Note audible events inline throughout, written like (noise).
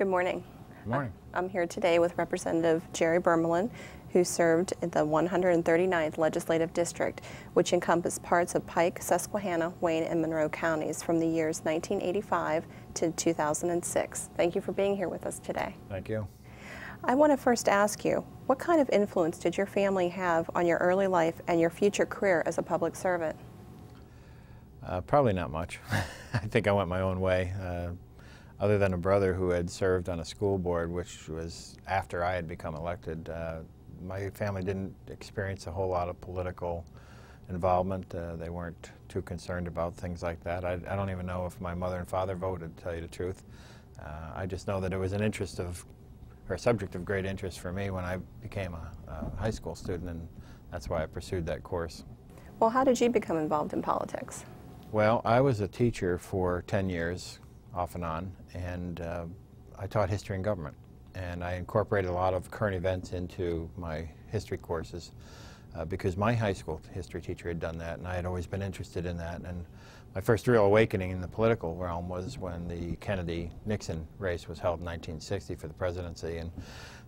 Good morning. Good morning. I'm here today with Representative Jerry Birmelin, who served in the 139th Legislative District, which encompassed parts of Pike, Susquehanna, Wayne, and Monroe counties from the years 1985 to 2006. Thank you for being here with us today. Thank you. I want to first ask you, what kind of influence did your family have on your early life and your future career as a public servant? Uh, probably not much. (laughs) I think I went my own way. Uh, other than a brother who had served on a school board, which was after I had become elected, uh, my family didn't experience a whole lot of political involvement. Uh, they weren't too concerned about things like that. I, I, don't even know if my mother and father voted, to tell you the truth. Uh, I just know that it was an interest of, or a subject of great interest for me when I became a, a high school student, and that's why I pursued that course. Well, how did you become involved in politics? Well, I was a teacher for 10 years, off and on, and uh, I taught history and government. And I incorporated a lot of current events into my history courses uh, because my high school history teacher had done that, and I had always been interested in that. And my first real awakening in the political realm was when the Kennedy-Nixon race was held in 1960 for the presidency, and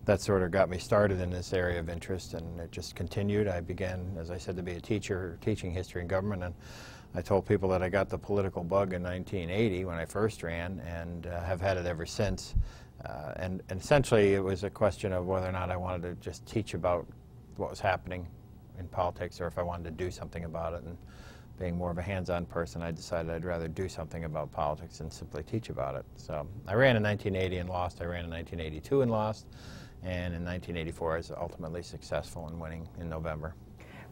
that sort of got me started in this area of interest, and it just continued. I began, as I said, to be a teacher, teaching history and government, and I told people that I got the political bug in 1980 when I first ran and uh, have had it ever since. Uh, and, and, essentially it was a question of whether or not I wanted to just teach about what was happening in politics or if I wanted to do something about it. And being more of a hands-on person, I decided I'd rather do something about politics than simply teach about it. So I ran in 1980 and lost. I ran in 1982 and lost. And in 1984 I was ultimately successful in winning in November.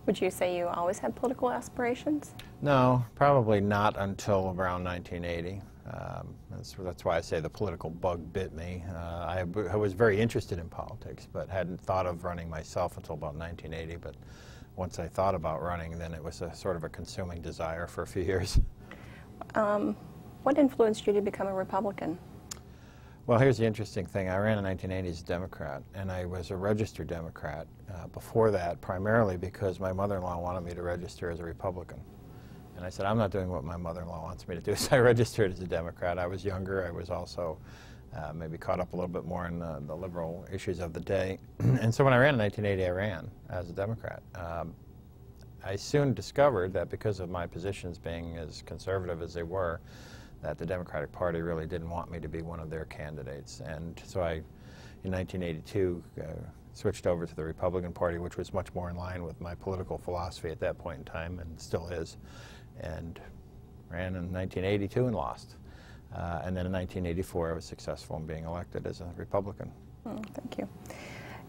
Would you say you always had political aspirations? No, probably not until around 1980. Um, that's, that's, why I say the political bug bit me. Uh, I, I, was very interested in politics, but hadn't thought of running myself until about 1980. But once I thought about running, then it was a sort of a consuming desire for a few years. Um, what influenced you to become a Republican? Well, here's the interesting thing. I ran in 1980 as a Democrat, and I was a registered Democrat uh, before that, primarily because my mother-in-law wanted me to register as a Republican. And I said, I'm not doing what my mother-in-law wants me to do, (laughs) so I registered as a Democrat. I was younger. I was also uh, maybe caught up a little bit more in the, the liberal issues of the day. (clears throat) and so when I ran in 1980, I ran as a Democrat. Um, I soon discovered that because of my positions being as conservative as they were, that the Democratic Party really didn't want me to be one of their candidates. And so I, in 1982, uh, switched over to the Republican Party, which was much more in line with my political philosophy at that point in time, and still is, and ran in 1982 and lost. Uh, and then in 1984, I was successful in being elected as a Republican. Oh, thank you.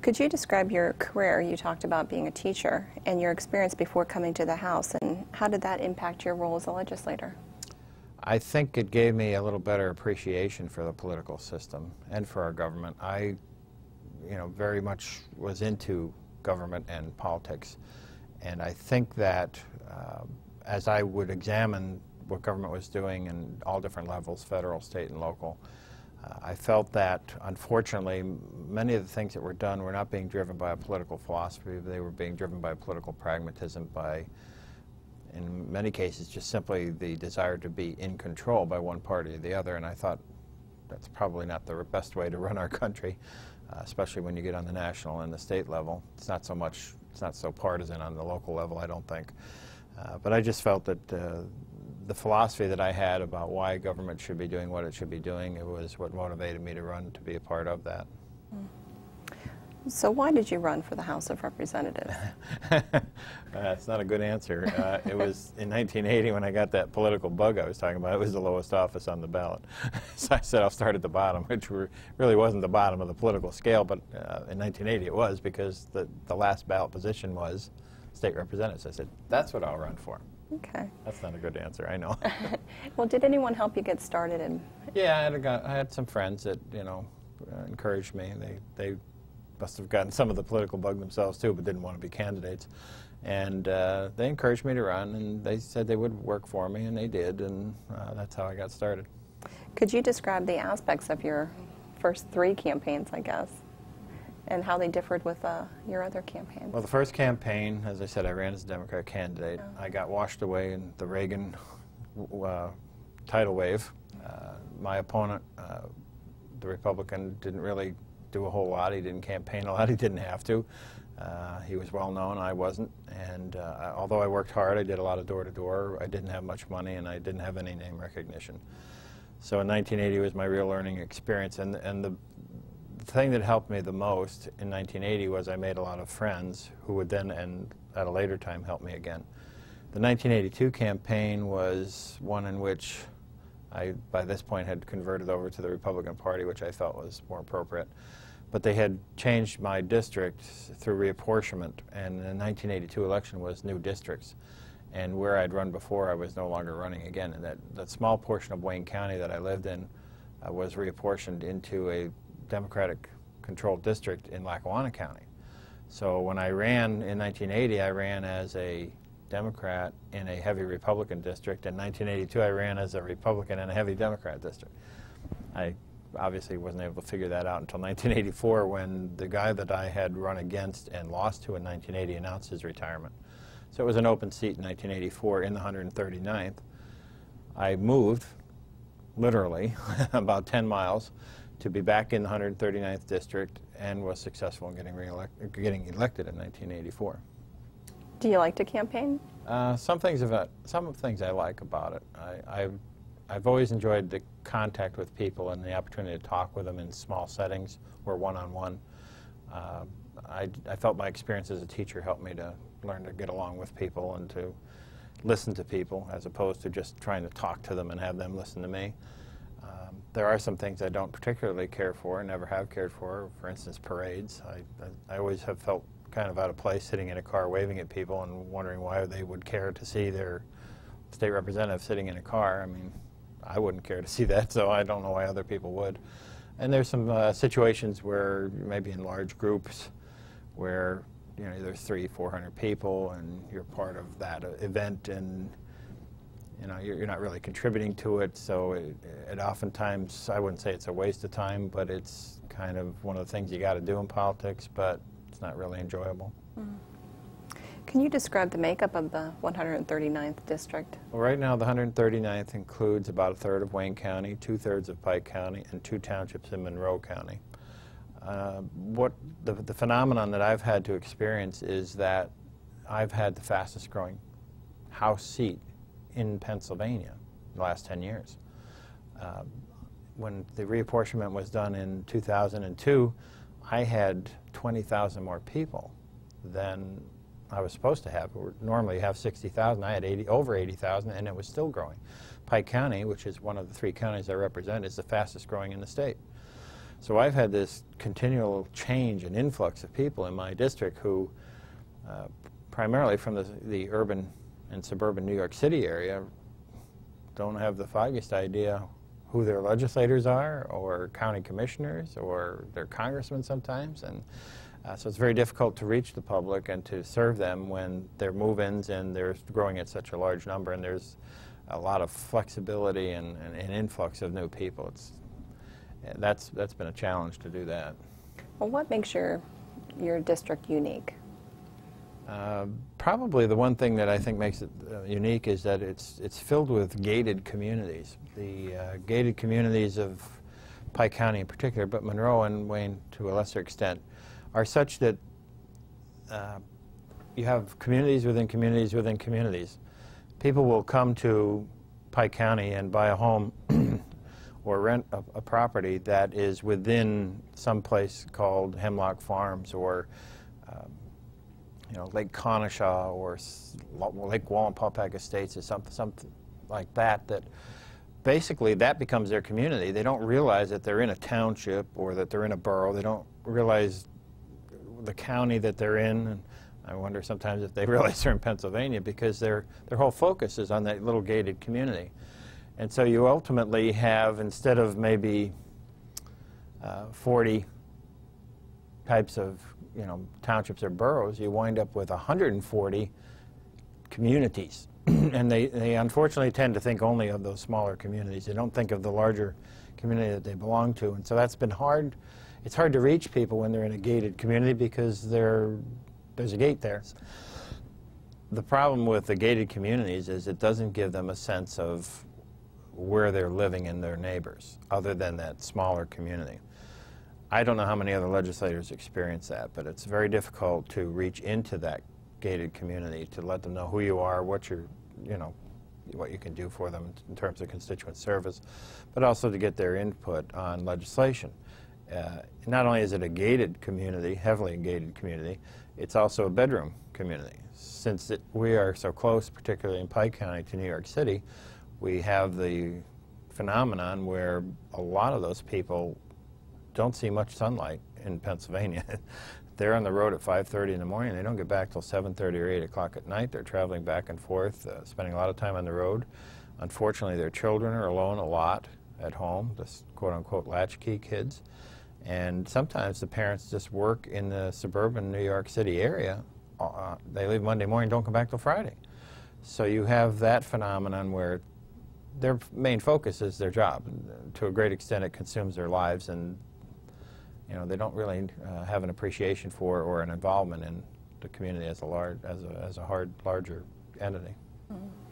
Could you describe your career? You talked about being a teacher and your experience before coming to the House, and how did that impact your role as a legislator? I think it gave me a little better appreciation for the political system and for our government. I, you know, very much was into government and politics, and I think that uh, as I would examine what government was doing in all different levels, federal, state, and local, uh, I felt that, unfortunately, many of the things that were done were not being driven by a political philosophy. They were being driven by political pragmatism, by in many cases just simply the desire to be in control by one party or the other. And I thought that's probably not the best way to run our country, uh, especially when you get on the national and the state level. It's not so much, it's not so partisan on the local level, I don't think. Uh, but I just felt that uh, the philosophy that I had about why government should be doing what it should be doing, it was what motivated me to run to be a part of that. Mm. So why did you run for the House of Representatives? (laughs) That's not a good answer. Uh, it was in 1980 when I got that political bug I was talking about. It was the lowest office on the ballot. (laughs) so I said I'll start at the bottom, which really wasn't the bottom of the political scale, but uh, in 1980 it was because the, the last ballot position was state representative. So I said, that's what I'll run for. Okay. That's not a good answer, I know. (laughs) well, did anyone help you get started? In yeah, I had, a, I had some friends that, you know, uh, encouraged me. They, they must have gotten some of the political bug themselves too, but didn't want to be candidates. And uh, they encouraged me to run, and they said they would work for me, and they did, and uh, that's how I got started. Could you describe the aspects of your first three campaigns, I guess, and how they differed with uh, your other campaigns? Well, the first campaign, as I said, I ran as a Democrat candidate. Oh. I got washed away in the Reagan uh, tidal wave. Uh, my opponent uh, the Republican didn't really do a whole lot. He didn't campaign a lot. He didn't have to. Uh, he was well known. I wasn't. And uh, although I worked hard, I did a lot of door to door. I didn't have much money, and I didn't have any name recognition. So in 1980 was my real learning experience. And and the, the thing that helped me the most in 1980 was I made a lot of friends who would then, and at a later time, help me again. The 1982 campaign was one in which I, by this point, had converted over to the Republican Party, which I felt was more appropriate. But they had changed my district through reapportionment, and the 1982 election was new districts. And where I'd run before, I was no longer running again. And that, that small portion of Wayne County that I lived in uh, was reapportioned into a Democratic-controlled district in Lackawanna County. So when I ran in 1980, I ran as a Democrat in a heavy Republican district. In 1982, I ran as a Republican in a heavy Democrat district. I obviously wasn't able to figure that out until (laughs) 1984 when the guy that I had run against and lost to in 1980 announced his retirement. So it was an open seat in 1984 in the 139th. I moved, literally, (laughs) about 10 miles to be back in the 139th district and was successful in getting, getting elected in 1984. Do you like to campaign? Uh, some things about some things I like about it. I, have I've always enjoyed the contact with people and the opportunity to talk with them in small settings or one-on-one. -on -one. uh, I, I felt my experience as a teacher helped me to learn to get along with people and to listen to people as opposed to just trying to talk to them and have them listen to me. Um, there are some things I don't particularly care for never have cared for, for instance parades. I, I, I always have felt kind of out of place sitting in a car waving at people and wondering why they would care to see their state representative sitting in a car. I mean, I wouldn't care to see that, so I don't know why other people would. And there's some uh, situations where maybe in large groups where you know there's three, four hundred people, and you're part of that uh, event, and you know you're, you're, not really contributing to it. So it, it oftentimes I wouldn't say it's a waste of time, but it's kind of one of the things you got to do in politics. But it's not really enjoyable. Mm. Can you describe the makeup of the 139th district? Well, right now the 139th includes about a third of Wayne County, two-thirds of Pike County, and two townships in Monroe County. Uh, what the, the phenomenon that I've had to experience is that I've had the fastest growing House seat in Pennsylvania in the last 10 years. Uh, when the reapportionment was done in 2002, I had 20,000 more people than I was supposed to have. Normally have 60,000. I had 80, over 80,000, and it was still growing. Pike County, which is one of the three counties I represent, is the fastest growing in the state. So I've had this continual change and influx of people in my district who, uh, primarily from the, the urban and suburban New York City area, don't have the foggiest idea who their legislators are or county commissioners or their congressmen sometimes. And uh, so it's very difficult to reach the public and to serve them when they're move-ins and they're growing at such a large number and there's a lot of flexibility and, and influx of new people. It's, that's, that's been a challenge to do that. Well, what makes your, your district unique? Uh, probably the one thing that I think makes it uh, unique is that it's, it's filled with gated communities. The uh, gated communities of Pike County in particular, but Monroe and Wayne to a lesser extent, are such that uh, you have communities within communities within communities. People will come to Pike County and buy a home (clears throat) or rent a, a, property that is within some place called Hemlock Farms or um, you know, Lake Conashaugh or Lake Wallenpaupack Estates or something, something like that, that basically that becomes their community. They don't realize that they're in a township or that they're in a borough. They don't realize the county that they're in. And I wonder sometimes if they (laughs) realize they're in Pennsylvania because their, their whole focus is on that little gated community. And so you ultimately have, instead of maybe uh, 40 types of you know, townships or boroughs, you wind up with 140 communities. (clears throat) and they, they unfortunately tend to think only of those smaller communities. They don't think of the larger community that they belong to. And so that's been hard. It's hard to reach people when they're in a gated community because there's a gate there. The problem with the gated communities is it doesn't give them a sense of where they're living and their neighbors, other than that smaller community. I don't know how many other legislators experience that, but it's very difficult to reach into that gated community to let them know who you are, what you're, you know, what you can do for them in terms of constituent service, but also to get their input on legislation. Uh, not only is it a gated community, heavily gated community, it's also a bedroom community. Since it, we are so close, particularly in Pike County, to New York City, we have the phenomenon where a lot of those people don't see much sunlight in Pennsylvania. (laughs) They're on the road at 5.30 in the morning. They don't get back till 7.30 or 8 o'clock at night. They're traveling back and forth, uh, spending a lot of time on the road. Unfortunately, their children are alone a lot at home, the quote-unquote latchkey kids. And sometimes the parents just work in the suburban New York City area. Uh, they leave Monday morning, don't come back till Friday. So you have that phenomenon where their main focus is their job. To a great extent, it consumes their lives, and you know they don't really uh, have an appreciation for or an involvement in the community as a large, as a, as a hard, larger entity. Mm -hmm.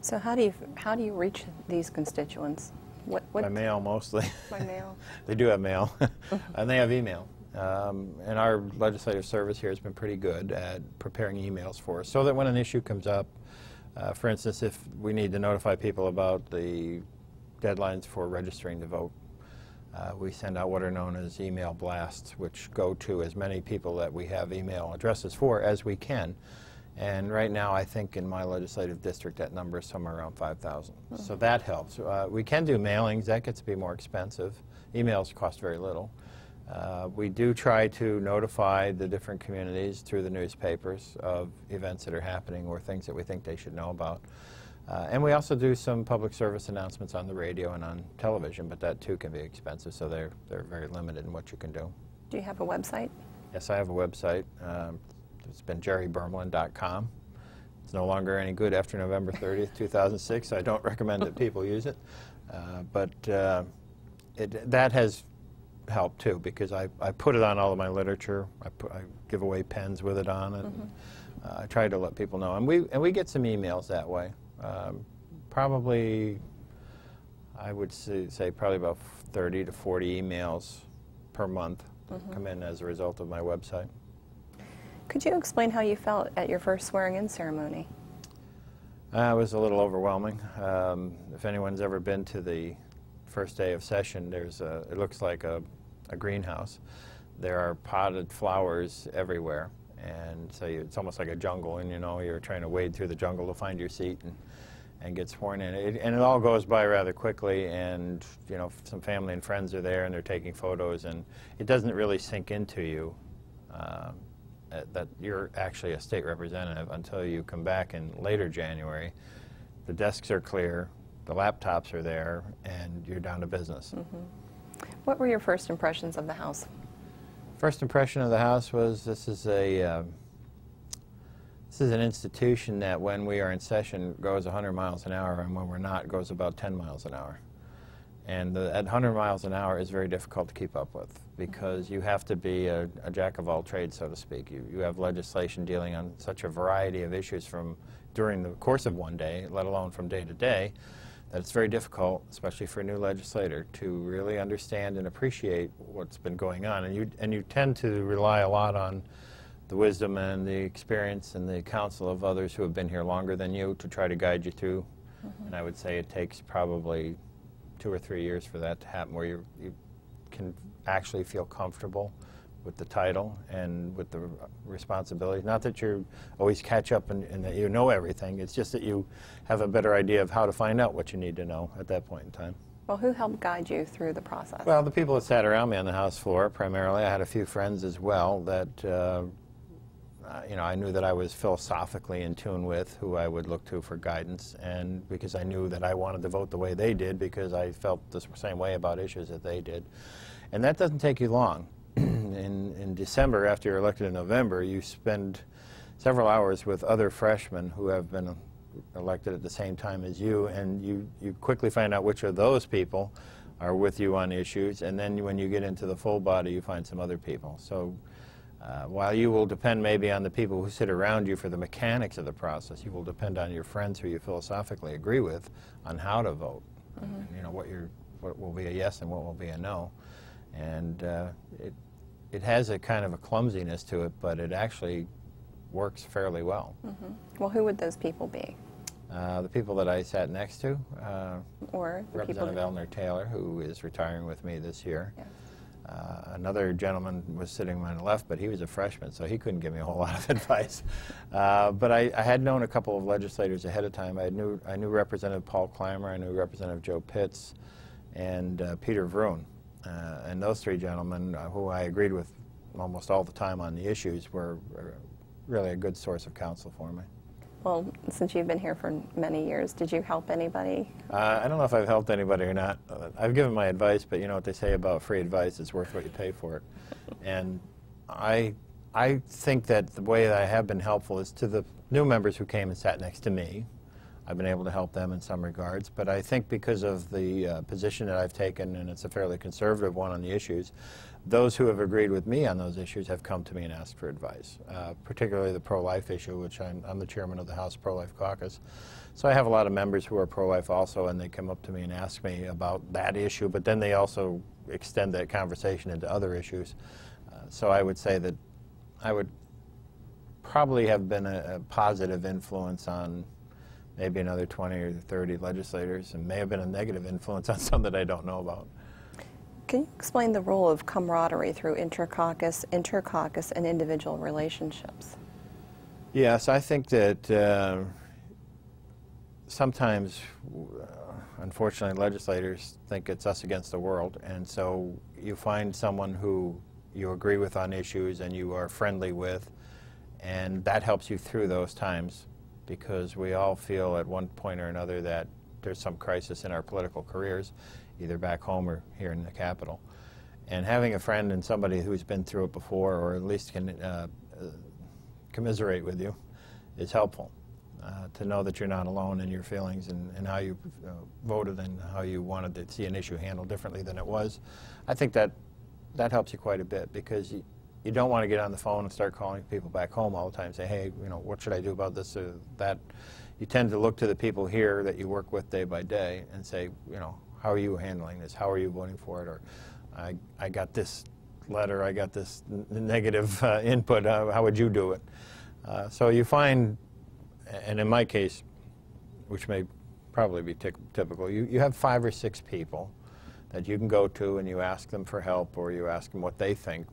So how do you how do you reach these constituents? What, what By mail mostly. By mail. (laughs) they do have mail, (laughs) and they have email. Um, and our legislative service here has been pretty good at preparing emails for us so that when an issue comes up, uh, for instance, if we need to notify people about the deadlines for registering to vote, uh, we send out what are known as email blasts, which go to as many people that we have email addresses for as we can. And right now, I think in my legislative district, that number is somewhere around 5,000. Mm -hmm. So that helps. Uh, we can do mailings. That gets to be more expensive. Emails cost very little. Uh, we do try to notify the different communities through the newspapers of events that are happening or things that we think they should know about. Uh, and we also do some public service announcements on the radio and on television, but that too can be expensive, so they're, they're very limited in what you can do. Do you have a website? Yes, I have a website. Um, it's been jerrybirmelin.com. It's no longer any good after November 30th, 2006. So I don't recommend that people use it. Uh, but uh, it, that has helped too because I, I put it on all of my literature. I, put, I give away pens with it on it. Mm -hmm. uh, I try to let people know. And we, and we get some emails that way. Um, probably, I would say, say, probably about 30 to 40 emails per month mm -hmm. come in as a result of my website. Could you explain how you felt at your first swearing-in ceremony? Uh, it was a little overwhelming. Um, if anyone's ever been to the first day of session, there's a, it looks like a, a greenhouse. There are potted flowers everywhere, and so you, it's almost like a jungle, and you know, you're trying to wade through the jungle to find your seat and, and get sworn in. It, and it all goes by rather quickly, and you know, some family and friends are there, and they're taking photos, and it doesn't really sink into you. Um, that you're actually a state representative until you come back in later January. The desks are clear, the laptops are there, and you're down to business. Mm -hmm. What were your first impressions of the House? First impression of the House was this is a uh, this is an institution that when we are in session goes 100 miles an hour, and when we're not goes about 10 miles an hour. And the, at 100 miles an hour is very difficult to keep up with because you have to be a, a, jack of all trades, so to speak. You, you have legislation dealing on such a variety of issues from during the course of one day, let alone from day to day, that it's very difficult, especially for a new legislator, to really understand and appreciate what's been going on. And you, and you tend to rely a lot on the wisdom and the experience and the counsel of others who have been here longer than you to try to guide you through. Mm -hmm. And I would say it takes probably two or three years for that to happen, where you, you can actually feel comfortable with the title and with the responsibility. Not that you always catch up and, and, that you know everything, it's just that you have a better idea of how to find out what you need to know at that point in time. Well, who helped guide you through the process? Well, the people that sat around me on the House floor, primarily. I had a few friends as well that uh, uh, you know, I knew that I was philosophically in tune with who I would look to for guidance, and because I knew that I wanted to vote the way they did because I felt the same way about issues that they did. And that doesn't take you long. (clears throat) in, in December, after you're elected in November, you spend several hours with other freshmen who have been elected at the same time as you, and you, you quickly find out which of those people are with you on issues, and then when you get into the full body, you find some other people. So uh, while you will depend maybe on the people who sit around you for the mechanics of the process, you will depend on your friends who you philosophically agree with on how to vote. and, you know what your what will be a yes and what will be a no, and uh, it it has a kind of a clumsiness to it, but it actually works fairly well. Well, who would those people be? Uh, the people that I sat next to, uh, Or the Representative Elinor Taylor, who is retiring with me this year. Yes. Uh, another gentleman was sitting on the left, but he was a freshman, so he couldn't give me a whole (laughs) lot of advice. Uh, but I, I had known a couple of legislators ahead of time. I knew, I knew Representative Paul Clymer, I knew Representative Joe Pitts, and uh, Peter Vroon. Uh, and those three gentlemen, uh, who I agreed with almost all the time on the issues, were really a good source of counsel for me. Well, since you've been here for many years, did you help anybody? Uh, I don't know if I've helped anybody or not. Uh, I've given my advice, but you know what they say about free advice, it's worth what you pay for it. and I, I think that the way that I have been helpful is to the new members who came and sat next to me. I've been able to help them in some regards, but I think because of the uh, position that I've taken, and it's a fairly conservative one on the issues, those who have agreed with me on those issues have come to me and asked for advice, uh, particularly the pro-life issue, which I'm, I'm the chairman of the House Pro-Life Caucus. So I have a lot of members who are pro-life also, and they come up to me and ask me about that issue, but then they also extend that conversation into other issues. Uh, so I would say that I would probably have been a, a positive influence on maybe another 20 or 30 legislators, and may have been a negative influence (laughs) on some that I don't know about. Can you explain the role of camaraderie through intercaucus, intercaucus, and individual relationships? Yes, I think that uh, sometimes, uh, unfortunately, legislators think it's us against the world, and so you find someone who you agree with on issues and you are friendly with, and that helps you through those times because we all feel at one point or another that there's some crisis in our political careers, either back home or here in the capital. And having a friend and somebody who's been through it before, or at least can uh, commiserate with you, is helpful. Uh, to know that you're not alone in your feelings and, and how you uh, voted and how you wanted to see an issue handled differently than it was. I think that that helps you quite a bit because you, you don't want to get on the phone and start calling people back home all the time and say, hey, you know, what should I do about this or that? You tend to look to the people here that you work with day by day and say, you know, how are you handling this? How are you voting for it? Or I, I got this letter, I got this negative uh, input, uh, how would you do it? Uh, so you find, and in my case, which may probably be typical, you, you have five or six people that you can go to and you ask them for help or you ask them what they think.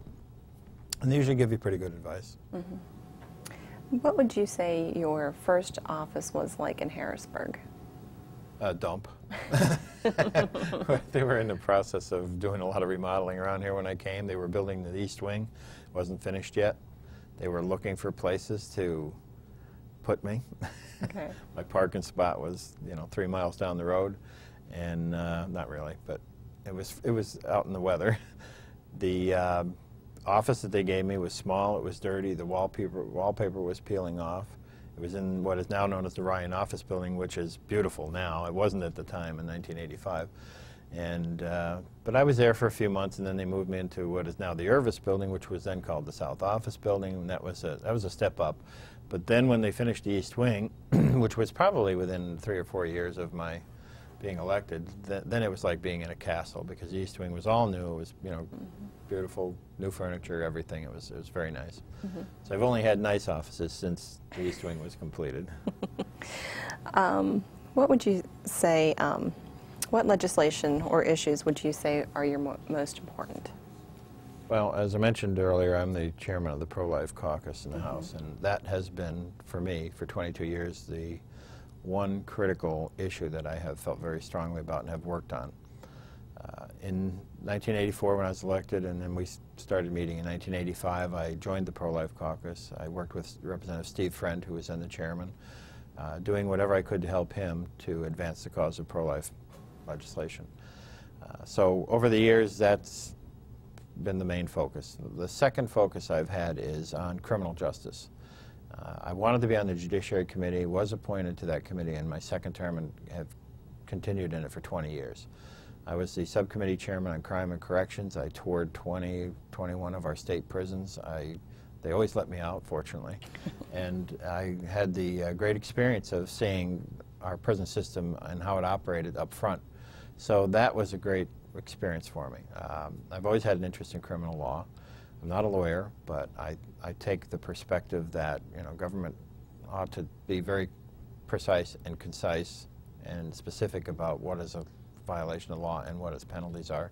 And they usually give you pretty good advice. Mm-hmm. What would you say your first office was like in Harrisburg? A dump. (laughs) they were in the process of doing a lot of remodeling around here when I came. They were building the east wing, wasn't finished yet. They were looking for places to put me. Okay. (laughs) My parking spot was, you know, three miles down the road, and uh, not really, but it was it was out in the weather. (laughs) The uh, office that they gave me was small. It was dirty. The wallpaper wallpaper was peeling off. It was in what is now known as the Ryan Office Building, which is beautiful now. It wasn't at the time in 1985. And, uh, but I was there for a few months, and then they moved me into what is now the Irvis Building, which was then called the South Office Building, and that was a, that was a step up. But then when they finished the East Wing, (clears throat) which was probably within three or four years of my being elected, th then it was like being in a castle because the East Wing was all new. It was, you know, mm -hmm. beautiful, new furniture, everything. It was, it was very nice. Mm -hmm. So I've only had nice offices since the East Wing was completed. (laughs) um, what would you say, um, what legislation or issues would you say are your mo most important? Well, as I mentioned earlier, I'm the chairman of the Pro-Life Caucus in the mm -hmm. House, and that has been, for me, for 22 years, the one critical issue that I have felt very strongly about and have worked on. Uh, in 1984, when I was elected, and then we started meeting in 1985, I joined the Pro-Life Caucus. I worked with Representative Steve Freind, who was then the chairman, uh, doing whatever I could to help him to advance the cause of pro-life legislation. Uh, so over the years, that's been the main focus. The second focus I've had is on criminal justice. Uh, I wanted to be on the Judiciary Committee, was appointed to that committee in my second term and have continued in it for 20 years. I was the subcommittee chairman on crime and corrections. I toured 20, 21 of our state prisons. I, they always let me out, fortunately. (laughs) and I had the uh, great experience of seeing our prison system and how it operated up front. So that was a great experience for me. Um, I've always had an interest in criminal law. I'm not a lawyer, but I, I take the perspective that you know government ought to be very precise and concise and specific about what is a violation of law and what its penalties are.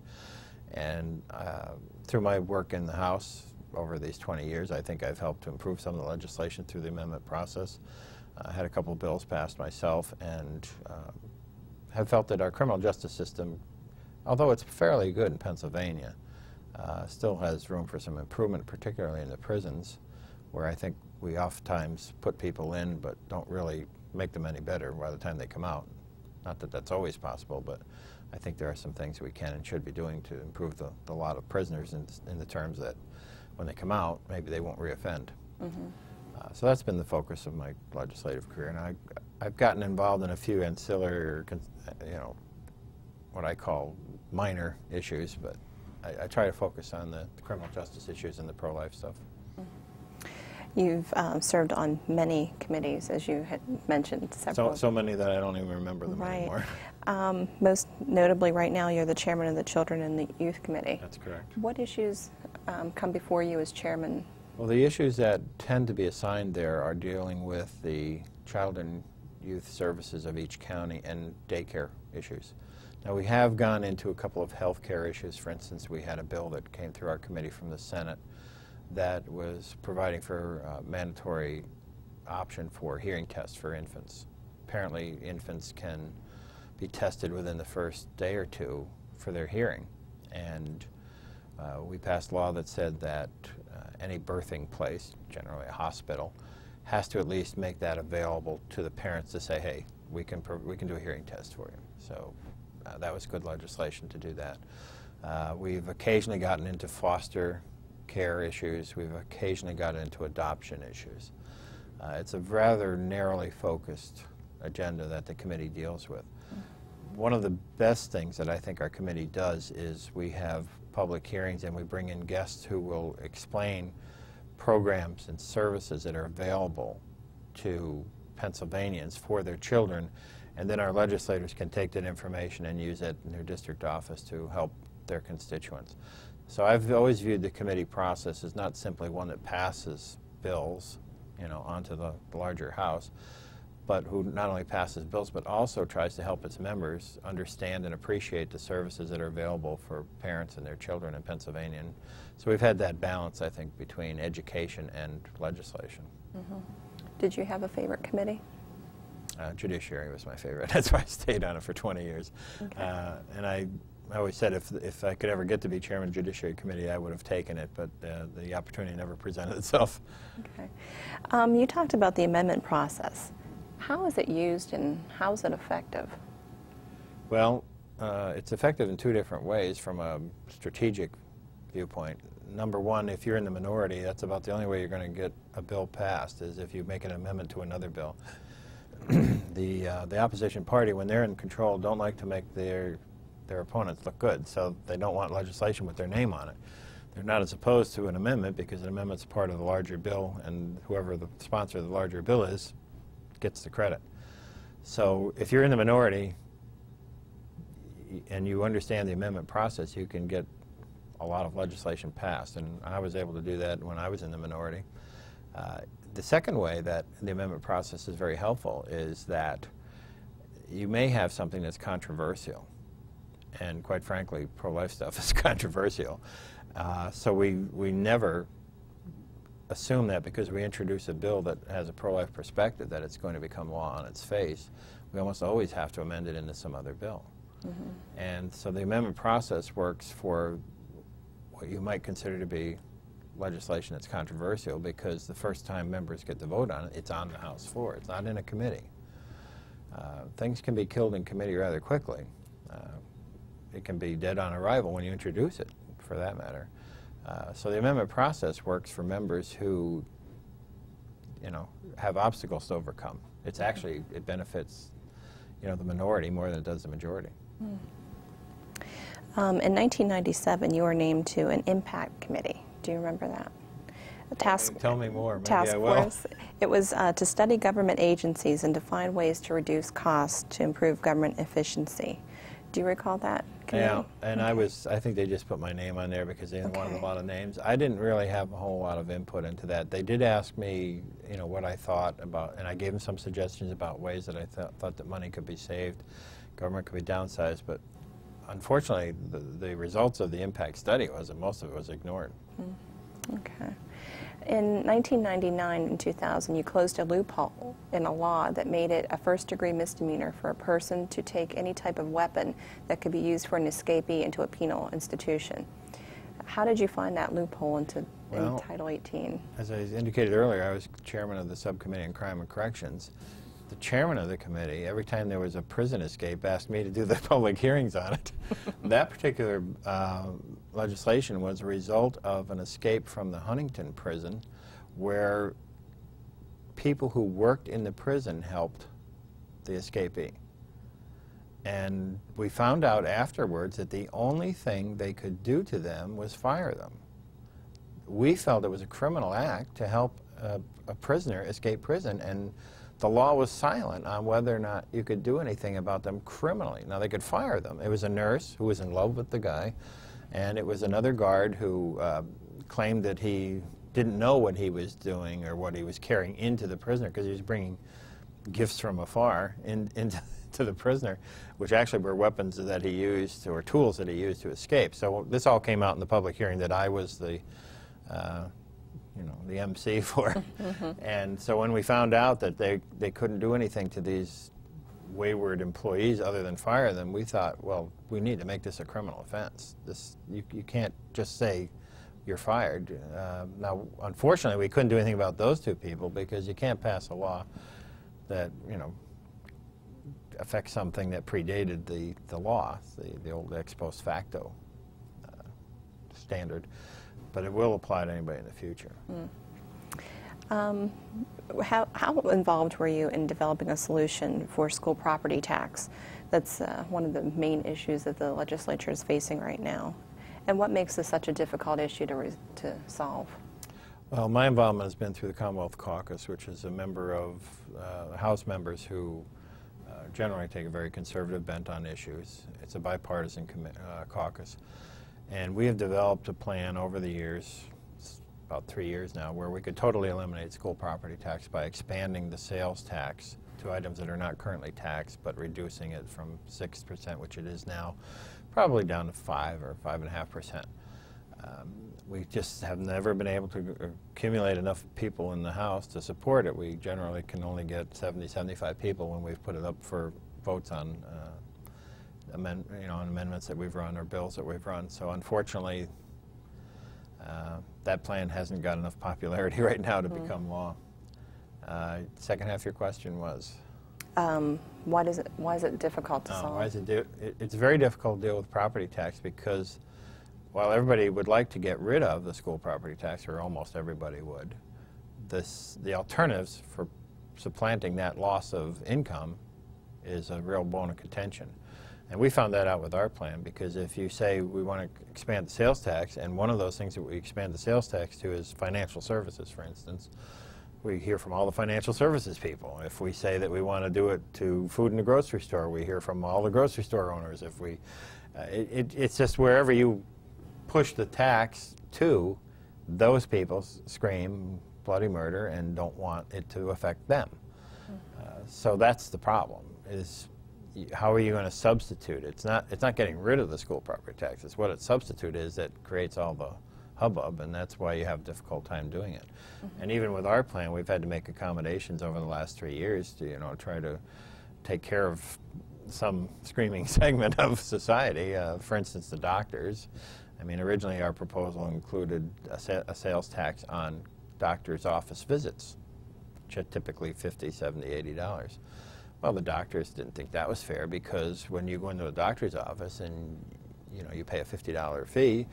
And uh, through my work in the House over these 20 years, I think I've helped to improve some of the legislation through the amendment process. I had a couple of bills passed myself and uh, have felt that our criminal justice system, although it's fairly good in Pennsylvania, uh, still has room for some improvement, particularly in the prisons, where I think we oftentimes put people in but don't really make them any better by the time they come out. Not that that's always possible, but I think there are some things we can and should be doing to improve the, the lot of prisoners in, in the terms that when they come out, maybe they won't reoffend. Mm -hmm. uh, so that's been the focus of my legislative career, and I, I've gotten involved in a few ancillary, you know, what I call minor issues, but I, I try to focus on the, the criminal justice issues and the pro-life stuff. You've um, served on many committees, as you had mentioned. Several. So, so many that I don't even remember them right. anymore. (laughs) Um, most notably, right now, you're the chairman of the Children and the Youth Committee. That's correct. What issues um, come before you as chairman? Well, the issues that tend to be assigned there are dealing with the child and youth services of each county and daycare issues. Now, we have gone into a couple of health care issues. For instance, we had a bill that came through our committee from the Senate that was providing for a mandatory option for hearing tests for infants. Apparently, infants can be tested within the first day or two for their hearing. And uh, we passed law that said that uh, any birthing place, generally a hospital, has to at least make that available to the parents to say, hey, we can, we can do a hearing test for you. So uh, that was good legislation to do that. Uh, we've occasionally gotten into foster care issues. We've occasionally gotten into adoption issues. Uh, it's a rather narrowly focused agenda that the committee deals with. One of the best things that I think our committee does is we have public hearings and we bring in guests who will explain programs and services that are available to Pennsylvanians for their children and then our legislators can take that information and use it in their district office to help their constituents. So I've always viewed the committee process as not simply one that passes bills, you know, onto the, larger House, but who not only passes bills but also tries to help its members understand and appreciate the services that are available for parents and their children in Pennsylvania. And so we've had that balance, I think, between education and legislation. Mm -hmm. Did you have a favorite committee? Uh, judiciary was my favorite. (laughs) That's why I stayed on it for 20 years. Okay. Uh, and I I always said if, if I could ever get to be chairman of the Judiciary Committee, I would have taken it, but uh, the opportunity never presented (laughs) itself. Okay. Um, you talked about the amendment process. How is it used and how is it effective? Well, uh, it's effective in two different ways from a strategic viewpoint. Number one, if you're in the minority, that's about the only way you're going to get a bill passed is if you make an amendment to another bill. (clears throat) the, uh, the opposition party, when they're in control, don't like to make their their opponents look good, so they don't want legislation with their name on it. They're not as opposed to an amendment because an amendment's part of the larger bill, and whoever the sponsor of the larger bill is gets the credit. So if you're in the minority and you understand the amendment process, you can get a lot of legislation passed, and I was able to do that when I was in the minority. Uh, the second way that the amendment process is very helpful is that you may have something that's controversial and quite frankly, pro-life stuff (laughs) is controversial. Uh, so we, we never assume that because we introduce a bill that has a pro-life perspective that it's going to become law on its face. We almost always have to amend it into some other bill. Mm -hmm. And so the amendment process works for what you might consider to be legislation that's controversial because the first time members get to vote on it, it's on the House floor. It's not in a committee. Uh, things can be killed in committee rather quickly. Uh, it can be dead on arrival when you introduce it, for that matter. Uh, so the amendment process works for members who, you know, have obstacles to overcome. It's actually, it benefits, you know, the minority more than it does the majority. Mm. Um, in 1997, you were named to an impact committee. Do you remember that? A task. Tell me more. Maybe task force. It was uh, to study government agencies and to find ways to reduce costs to improve government efficiency. Do you recall that? Yeah, and I was, I think they just put my name on there because they okay. wanted a lot of names. I didn't really have a whole lot of input into that. They did ask me, you know, what I thought about, and I gave them some suggestions about ways that I th thought that money could be saved, government could be downsized, but unfortunately, the, the results of the impact study was that most of it was ignored. Mm. Okay. In 1999 and 2000, you closed a loophole in a law that made it a first degree misdemeanor for a person to take any type of weapon that could be used for an escapee into a penal institution. How did you find that loophole into well, in Title 18? As I indicated earlier, I was chairman of the subcommittee on crime and corrections the chairman of the committee, every time there was a prison escape, asked me to do the (laughs) public hearings on it. (laughs) that particular uh, legislation was a result of an escape from the Huntingdon prison where people who worked in the prison helped the escapee. And we found out afterwards that the only thing they could do to them was fire them. We felt it was a criminal act to help a, a prisoner escape prison, and the law was silent on whether or not you could do anything about them criminally. Now, they could fire them. It was a nurse who was in love with the guy, and it was another guard who uh, claimed that he didn't know what he was doing or what he was carrying into the prisoner because he was bringing gifts from afar in, into (laughs) to the prisoner, which actually were weapons that he used or tools that he used to escape. So this all came out in the public hearing that I was the uh, you know, the MC (laughs) for. Mm -hmm. And so when we found out that they, they couldn't do anything to these wayward employees other than fire them, we thought, well, we need to make this a criminal offense. This, you, you can't just say you're fired. Uh, now, unfortunately, we couldn't do anything about those two people because you can't pass a law that, you know, affects something that predated the, the law, the, the old ex post facto uh, standard but it will apply to anybody in the future. Mm. Um, how, how, involved were you in developing a solution for school property tax? That's uh, one of the main issues that the legislature is facing right now. And what makes this such a difficult issue to, to solve? Well, my involvement has been through the Commonwealth Caucus, which is a member of uh, House members who uh, generally take a very conservative bent on issues. It's a bipartisan uh, caucus. And we have developed a plan over the years, about three years now, where we could totally eliminate school property tax by expanding the sales tax to items that are not currently taxed, but reducing it from 6%, which it is now, probably down to 5 or 5.5%. Um, we just have never been able to accumulate enough people in the House to support it. We generally can only get 70, 75 people when we've put it up for votes on uh, amend, you know, amendments that we've run or bills that we've run. So unfortunately, uh, that plan hasn't got enough popularity (laughs) right now to mm. become law. Uh, second half of your question was? Um, why, does it, why is it difficult to uh, solve? Why is it, it, it's very difficult to deal with property tax because while everybody would like to get rid of the school property tax, or almost everybody would, this, the alternatives for supplanting that loss of income is a real bone of contention. And we found that out with our plan because if you say we want to expand the sales tax, and one of those things that we expand the sales tax to is financial services, for instance, we hear from all the financial services people. If we say that we want to do it to food in the grocery store, we hear from all the grocery store owners. If we, uh, it, it, it's just wherever you push the tax to, those people scream bloody murder and don't want it to affect them. Mm-hmm. Uh, so that's the problem. Is how are you going to substitute? It's not, it's not getting rid of the school property tax. It's what it substitute is that creates all the hubbub, and that's why you have a difficult time doing it. Mm -hmm. And even with our plan, we've had to make accommodations over the last three years to, you know, try to take care of some screaming (laughs) segment of society. Uh, for instance, the doctors. I mean, originally our proposal included a, sa a sales tax on doctors' office visits, which are typically 50, 70, 80 dollars. Well, the doctors didn't think that was fair because when you go into a doctor's office and you know you pay a $50 fee,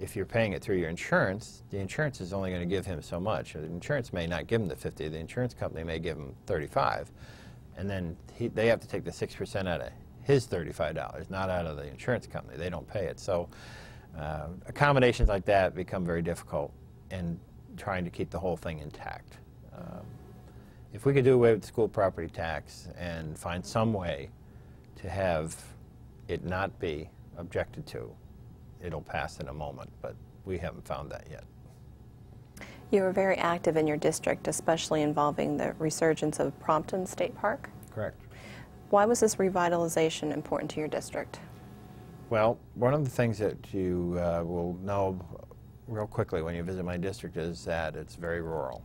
if you're paying it through your insurance, the insurance is only going to give him so much. The insurance may not give him the 50. The insurance company may give him 35, and then he, they have to take the 6% out of his $35, not out of the insurance company. They don't pay it. So uh, accommodations like that become very difficult in trying to keep the whole thing intact. Um, if we could do away with the school property tax and find some way to have it not be objected to. It'll pass in a moment, but we haven't found that yet. You were very active in your district, especially involving the resurgence of Prompton State Park. Correct. Why was this revitalization important to your district? Well, one of the things that you uh, will know real quickly when you visit my district is that it's very rural.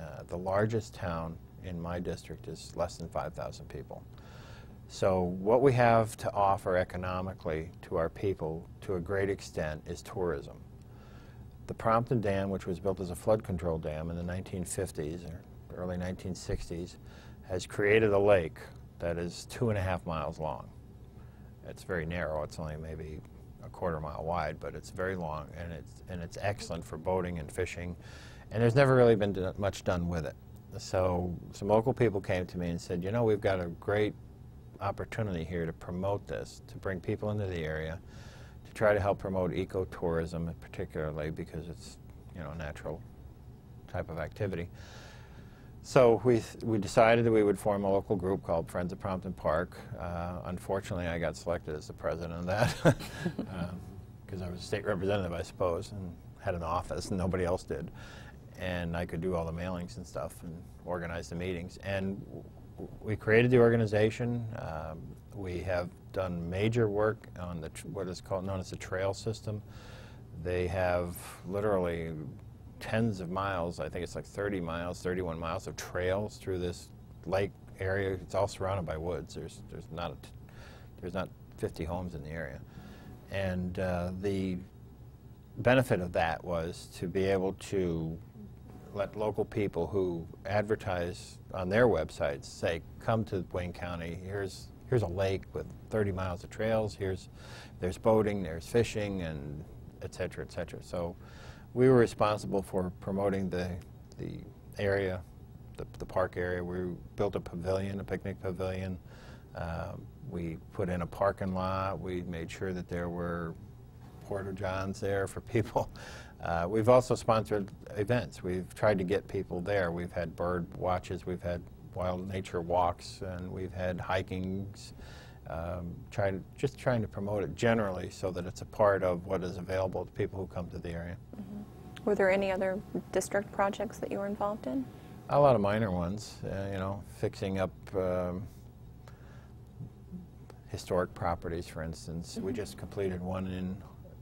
Uh, the largest town in my district is less than 5,000 people. So what we have to offer economically to our people to a great extent is tourism. The Prompton Dam, which was built as a flood control dam in the 1950s or early 1960s, has created a lake that is two and a half miles long. It's very narrow. It's only maybe a quarter mile wide, but it's very long, and it's and it's excellent for boating and fishing. And there's never really been much done with it. So some local people came to me and said, you know, we've got a great opportunity here to promote this, to bring people into the area, to try to help promote ecotourism, particularly because it's, you know, a natural type of activity. So we, we decided that we would form a local group called Friends of Prompton Park. Uh, unfortunately, I got selected as the president of that because (laughs) uh, I was a state representative, I suppose, and had an office, and nobody else did. And I could do all the mailings and stuff and organize the meetings. And we created the organization. Um, we have done major work on the what is called known as the trail system. They have literally tens of miles. I think it's like 30 miles, 31 miles of trails through this lake area. It's all surrounded by woods. There's there's not there's not 50 homes in the area, and uh, the benefit of that was to be able to let local people who advertise on their websites say, come to Wayne County, here's, here's a lake with 30 miles of trails, here's, there's boating, there's fishing, and et cetera, et cetera. So we were responsible for promoting the, the area, the, the park area. We built a pavilion, a picnic pavilion. Uh, we put in a parking lot. We made sure that there were porta johns there for people. Uh, we've also sponsored events. We've tried to get people there. We've had bird watches, we've had wild nature walks, and we've had hikings. Um, trying, just trying to promote it generally so that it's a part of what is available to people who come to the area. Mm -hmm. Were there any other district projects that you were involved in? A lot of minor ones, uh, you know, fixing up um, historic properties, for instance. Mm -hmm. We mm-hmm. just completed one in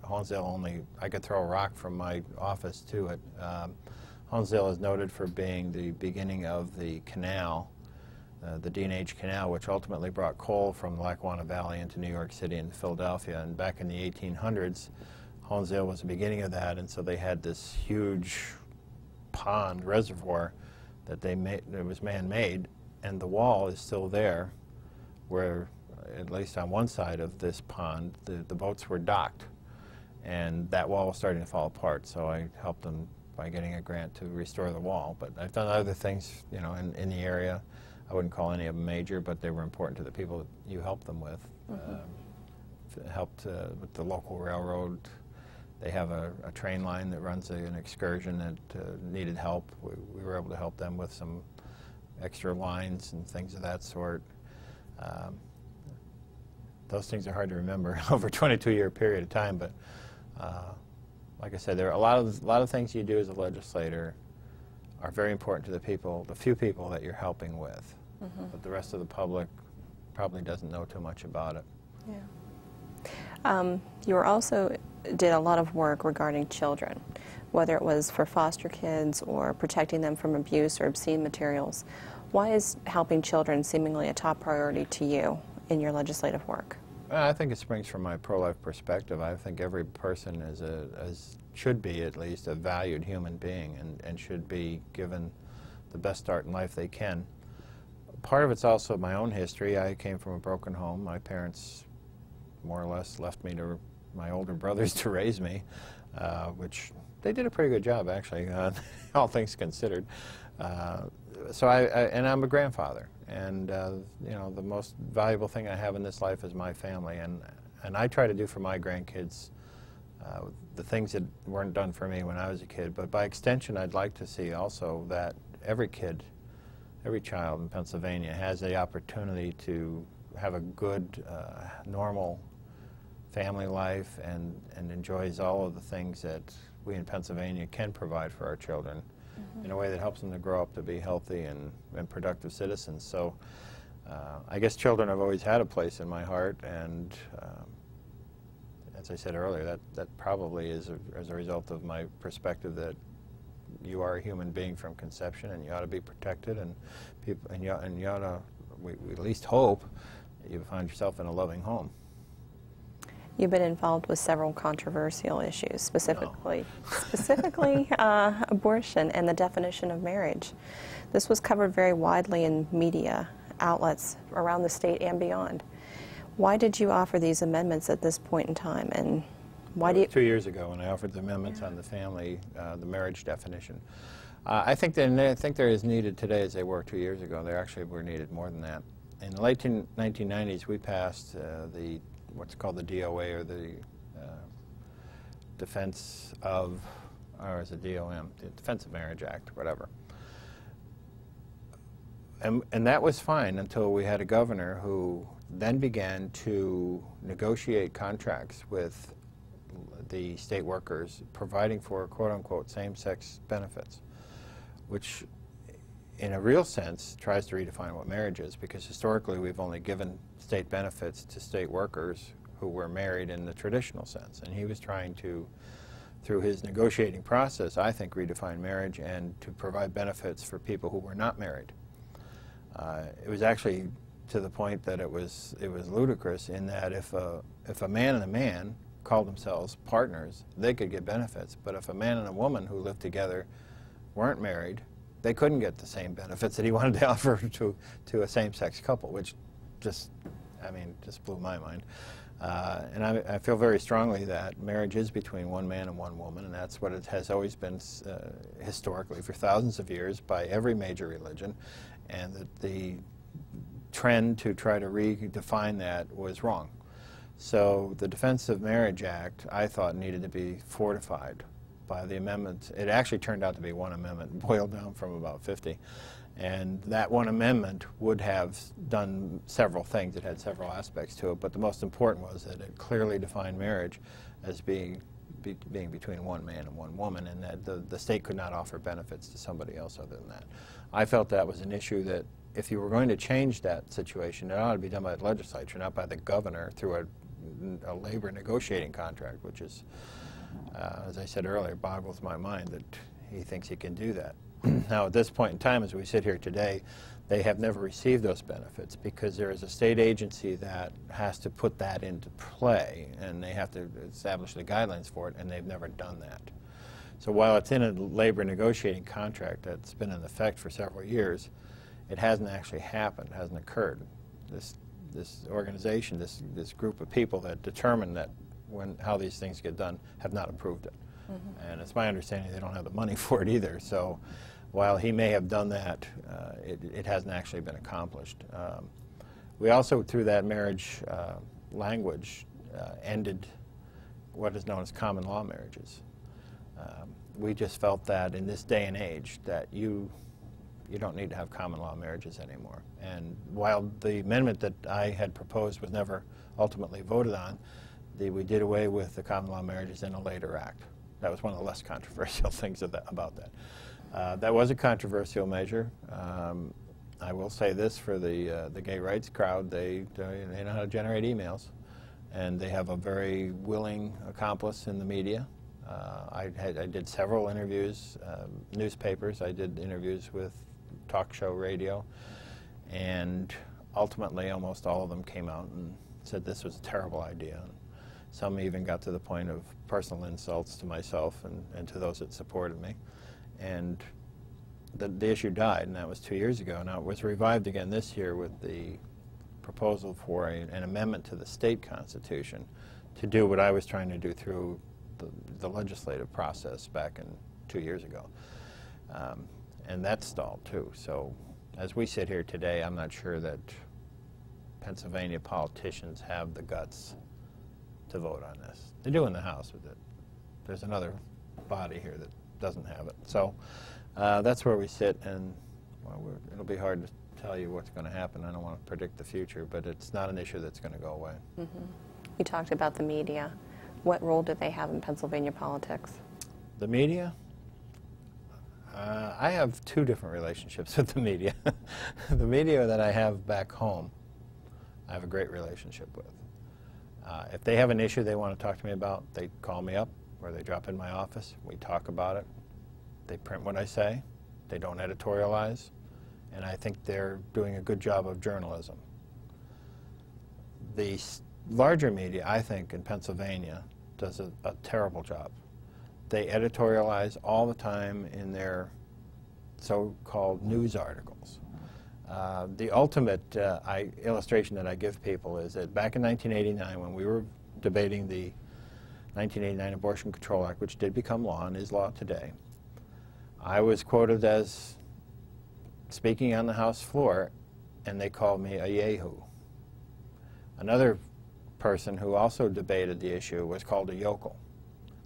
Honesdale only, I could throw a rock from my office to it. Um, Honesdale is noted for being the beginning of the canal, uh, the D&H Canal, which ultimately brought coal from the Lackawanna Valley into New York City and Philadelphia. And back in the 1800s, Honesdale was the beginning of that, and so they had this huge pond reservoir that they made, it was man-made, and the wall is still there, where, at least on one side of this pond, the, the boats were docked and that wall was starting to fall apart. So I helped them by getting a grant to restore the wall. But I've done other things, you know, in, in the area. I wouldn't call any of them major, but they were important to the people that you helped them with. Mm -hmm. um, helped uh, with the local railroad. They have a, a train line that runs a, an excursion that uh, needed help. We, we, were able to help them with some extra lines and things of that sort. Um, those things are hard to remember (laughs) over a 22 year period of time, but uh, like I said, there are a lot of a lot of things you do as a legislator are very important to the people, the few people that you're helping with. Mm -hmm. But the rest of the public probably doesn't know too much about it. Yeah. Um, you were also did a lot of work regarding children, whether it was for foster kids or protecting them from abuse or obscene materials. Why is helping children seemingly a top priority to you in your legislative work? I think it springs from my pro-life perspective. I think every person is a, as should be at least a valued human being and, and should be given the best start in life they can. Part of it's also my own history. I came from a broken home. My parents more or less left me to my older (laughs) brothers to raise me, uh, which they did a pretty good job actually, (laughs) uh, all things considered. Uh, so I, I, and I'm a grandfather, and uh, you know the most valuable thing I have in this life is my family, and and I try to do for my grandkids uh, the things that weren't done for me when I was a kid. But by extension, I'd like to see also that every kid, every child in Pennsylvania has the opportunity to have a good, uh, normal family life and, and enjoys all of the things that we in Pennsylvania can provide for our children in a way that helps them to grow up to be healthy and, and productive citizens. So uh, I guess children have always had a place in my heart, and um, as I said earlier, that, that probably is a, as a result of my perspective that you are a human being from conception, and you ought to be protected, and people, and you, and you ought to, we, we at least hope, you find yourself in a loving home. You've been involved with several controversial issues, specifically, specifically (laughs) uh, abortion and the definition of marriage. This was covered very widely in media outlets around the state and beyond. Why did you offer these amendments at this point in time, and why do you? Two years ago, when I offered the amendments on the family, uh, the marriage definition. Uh, I think that I think they're as needed today as they were two years ago. They actually were needed more than that. In the late 1990s, we passed uh, the what's called the DOA or the uh, Defense of, or is it DOM, the Defense of Marriage Act, whatever. And, and that was fine until we had a governor who then began to negotiate contracts with the state workers providing for quote unquote same sex benefits, which in a real sense tries to redefine what marriage is because historically we've only given state benefits to state workers who were married in the traditional sense. And he was trying to, through his negotiating process, I think, redefine marriage and to provide benefits for people who were not married. Uh, it was actually to the point that it was it was ludicrous in that if a if a man and a man called themselves partners, they could get benefits. But if a man and a woman who lived together weren't married, they couldn't get the same benefits that he wanted to (laughs) offer to to a same-sex couple, which just I mean just blew my mind. Uh, and I, I, feel very strongly that marriage is between one man and one woman, and that's what it has always been uh, historically for thousands of years by every major religion, and that the trend to try to redefine that was wrong. So the Defense of Marriage Act, I thought, needed to be fortified by the amendments. It actually turned out to be one amendment, (laughs) boiled down from about 50. And that one amendment would have done several things. It had several aspects to it, but the most important was that it clearly defined marriage as being be, being between one man and one woman, and that the, the state could not offer benefits to somebody else other than that. I felt that was an issue that if you were going to change that situation, it ought to be done by the legislature, not by the governor through a, a labor negotiating contract, which is, uh, as I said earlier, boggles my mind that he thinks he can do that. Now, at this point in time, as we sit here today, they have never received those benefits because there is a state agency that has to put that into play and they have to establish the guidelines for it, and they've never done that. So while it's in a labor negotiating contract that's been in effect for several years, it hasn't actually happened, hasn't occurred. This, this organization, this, this group of people that determine that when, how these things get done have not approved it. Mm -hmm. And it's my understanding they don't have the money (laughs) for it either. So while he may have done that, uh, it, it, hasn't actually been accomplished. Um, we also, through that marriage uh, language, uh, ended what is known as common law marriages. Um, we just felt that in this day and age that you you don't need to have common law marriages anymore. And while the amendment that I had proposed was never ultimately voted on, the, we did away with the common law marriages in a later act. That was one of the less (laughs) controversial things about that. Uh, that was a controversial measure. Um, I will say this for the, uh, the gay rights crowd, they, they know how to generate emails. And they have a very willing accomplice in the media. Uh, I, had, I did several interviews, um, newspapers. I did interviews with talk show radio. And ultimately, almost all of them came out and said this was a terrible idea. And some even got to the point of personal insults to myself and, and to those that supported me. And the, the issue died, and that was two years ago. Now, it was revived again this year with the proposal for a, an amendment to the state constitution to do what I was trying to do through the, the legislative process back in two years ago. Um, and that stalled too. So as we sit here today, I'm not sure that Pennsylvania politicians have the guts to vote on this. They do in the House, but there's another body here that doesn't have it. So uh, that's where we sit, and well, it'll be hard to tell you what's going to happen. I don't want to predict the future, but it's not an issue that's going to go away. You talked about the media. What role do they have in Pennsylvania politics? The media? Uh, I have two different relationships (laughs) with the media. (laughs) the media that I have back home, I have a great relationship with. Uh, if they have an issue they want to talk to me about, they call me up or they drop in my office. We talk about it. They print what I say. They don't editorialize. And I think they're doing a good job of journalism. The larger media, I think, in Pennsylvania, does a, a terrible job. They editorialize all the time in their so-called news articles. Uh, the ultimate uh, I, illustration that I give people is that back in 1989, when we were debating the 1989 Abortion Control Act, which did become law and is law today, I was quoted as speaking on the House floor, and they called me a yahoo. Another person who also debated the issue was called a yokel.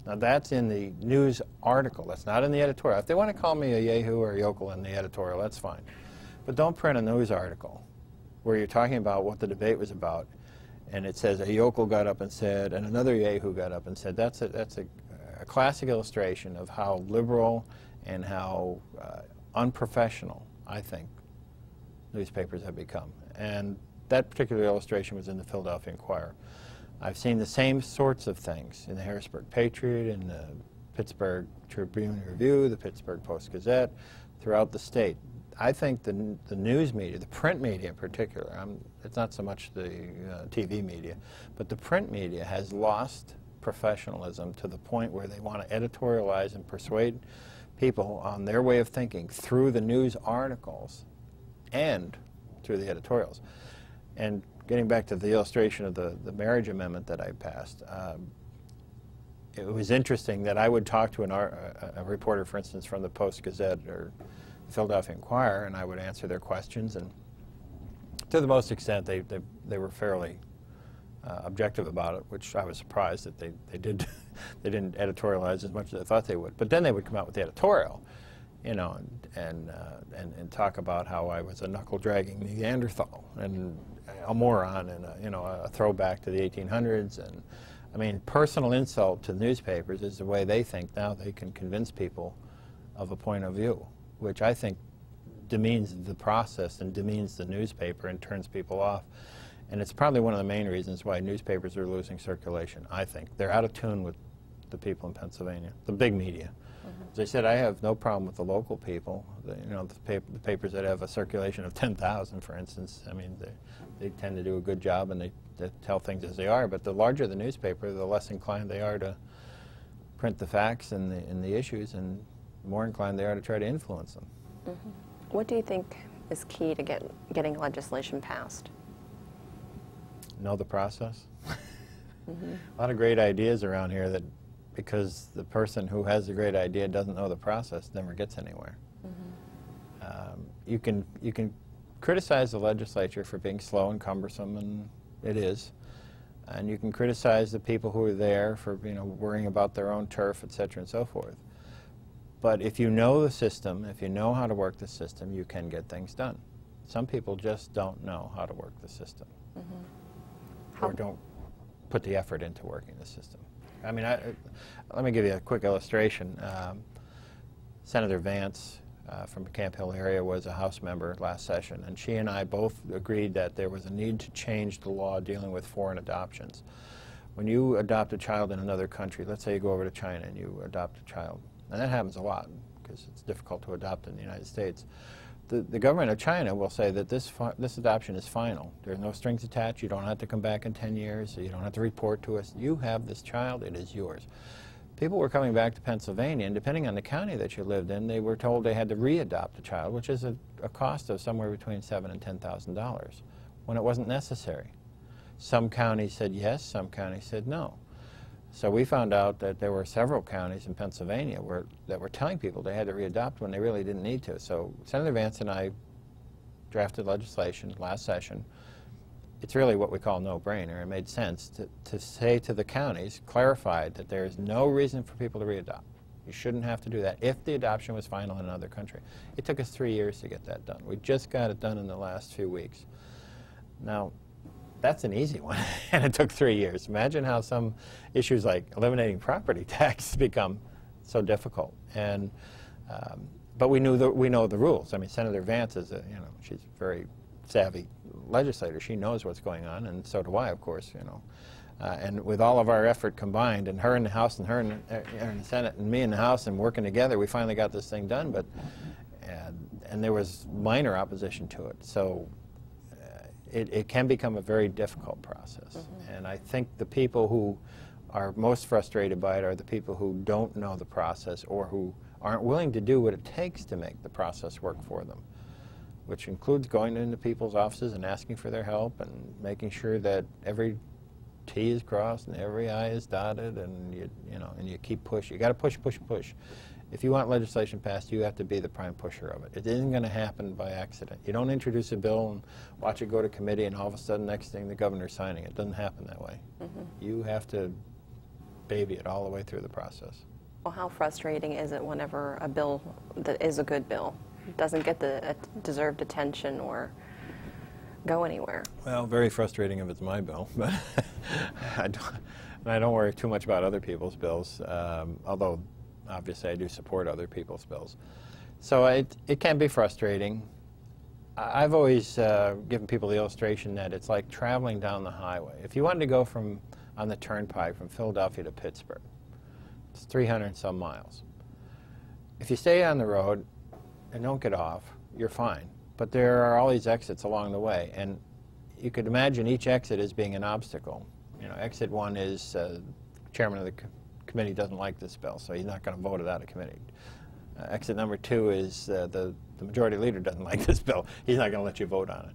Now that's in the news article. That's not in the editorial. If they want to call me a yahoo or a yokel in the editorial, that's fine. But don't print a news article where you're talking about what the debate was about, and it says a yokel got up and said, and another yahoo got up and said. That's a that's a, a classic illustration of how liberal and how uh, unprofessional I think newspapers have become. And that particular illustration was in the Philadelphia Inquirer. I've seen the same sorts of things in the Harrisburg Patriot, in the Pittsburgh Tribune Review, the Pittsburgh Post Gazette, throughout the state. I think the, the news media, the print media in particular, I'm, it's not so much the uh, TV media, but the print media has lost professionalism to the point where they want to editorialize and persuade people on their way of thinking through the news articles and through the editorials. And getting back to the illustration of the, the marriage amendment that I passed, um, it was interesting that I would talk to an, a, a reporter, for instance, from the Post Gazette or Philadelphia Inquirer, and I would answer their questions. And to the most extent, they, they, they were fairly uh, objective about it, which I was surprised that they, they did (laughs) they didn't editorialize as much as I thought they would. But then they would come out with the editorial, you know, and and, uh, and and talk about how I was a knuckle dragging Neanderthal and a moron and a, you know a throwback to the 1800s and I mean personal insult to newspapers is the way they think now they can convince people of a point of view, which I think demeans the process and demeans the newspaper and turns people off. And it's probably one of the main reasons why newspapers are losing circulation, I think. They're out of tune with the people in Pennsylvania, the big media. Mm-hmm. As I said, I have no problem with the local people. The, you know, the, pap the papers that have a circulation of 10,000, for instance, I mean, they, they tend to do a good job and they, they tell things as they are. But the larger the newspaper, the less inclined they are to print the facts and the, and the issues, and more inclined they are to try to influence them. Mm-hmm. What do you think is key to get, getting legislation passed? know the process. (laughs) Mm-hmm. A lot of great ideas around here that because the person who has the great idea doesn't know the process never gets anywhere. Mm-hmm. Um, you can you can criticize the legislature for being slow and cumbersome, and it is. And you can criticize the people who are there for you know worrying about their own turf, et cetera, and so forth. But if you know the system, if you know how to work the system, you can get things done. Some people just don't know how to work the system How- or don't put the effort into working the system. I mean, I, uh, let me give you a quick illustration. Um, Senator Vance uh, from the Camp Hill area was a House member last session, and she and I both agreed that there was a need to change the law dealing with foreign adoptions. When you adopt a child in another country, let's say you go over to China and you adopt a child, and that happens a lot because it's difficult to adopt in the United States. The, the government of China will say that this, this adoption is final. There's no strings attached. You don't have to come back in 10 years. You don't have to report to us. You have this child. It is yours. People were coming back to Pennsylvania, and depending on the county that you lived in, they were told they had to re-adopt a child, which is a, a cost of somewhere between seven and ten thousand dollars, when it wasn't necessary. Some counties said yes, some counties said no. So we found out that there were several counties in Pennsylvania where, that were telling people they had to readopt when they really didn't need to. So Senator Vance and I drafted legislation last session. It's really what we call no-brainer. It made sense to, to say to the counties, clarified that there is no reason for people to readopt. You shouldn't have to do that if the adoption was final in another country. It took us three years to get that done. We just got it done in the last few weeks. Now, that's an easy one, (laughs) and it took three years. Imagine how some issues like eliminating property (laughs) tax become so difficult. And um, but we knew the, we know the rules. I mean, Senator Vance is a, you know she's a very savvy legislator. She knows what's going on, and so do I, of course. You know, uh, and with all of our effort combined, and her in the House, and her in, uh, in, the Senate, and me in the House, and working together, we finally got this thing done. But and, and there was minor opposition to it, so it, it, can become a very difficult process. Mm -hmm. And I think the people who are most frustrated by it are the people who don't know the process or who aren't willing to do what it takes to make the process work for them, which includes going into people's offices and asking for their help and making sure that every T is crossed and every I is dotted, and you you know, and you keep pushing. You got to push, push, push. If you want legislation passed, you have to be the prime pusher of it. It isn't going to happen by accident. You don't introduce a bill and watch it go to committee, and all of a sudden, next thing, the governor's signing it. It doesn't happen that way. Mm -hmm. You have to baby it all the way through the process. Well, how frustrating is it whenever a bill that is a good bill doesn't get the deserved attention or go anywhere? Well, very frustrating if it's my bill, but (laughs) I, don't, I don't worry too much about other people's bills, um, although obviously I do support other people's bills. So it, it can be frustrating. I've always uh, given people the illustration that it's like traveling down the highway. If you wanted to go from on the turnpike from Philadelphia to Pittsburgh, it's 300 some miles. If you stay on the road and don't get off, you're fine. But there are all these exits along the way, and you could imagine each exit as being an obstacle. You know, exit one is uh, chairman of the committee doesn't like this bill, so he's not going to vote it out of committee. Uh, exit number two is uh, the, the majority leader doesn't (laughs) like this bill. He's not going to let you vote on it.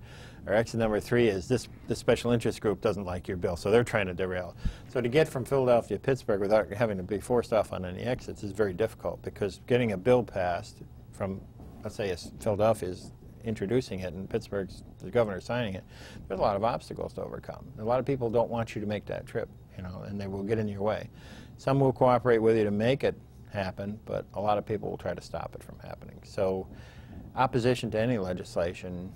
Or exit number three is this, this special interest group doesn't like your bill, so they're trying to derail. So to get from Philadelphia to Pittsburgh without having to be forced off on any exits is very difficult because getting a bill passed from, let's say, Philadelphia is introducing it and Pittsburgh's the governor signing it, there's a lot of obstacles to overcome. A lot of people don't want you to make that trip, you know, and they will get in your way. Some will cooperate with you to make it happen, but a lot of people will try to stop it from happening. So opposition to any legislation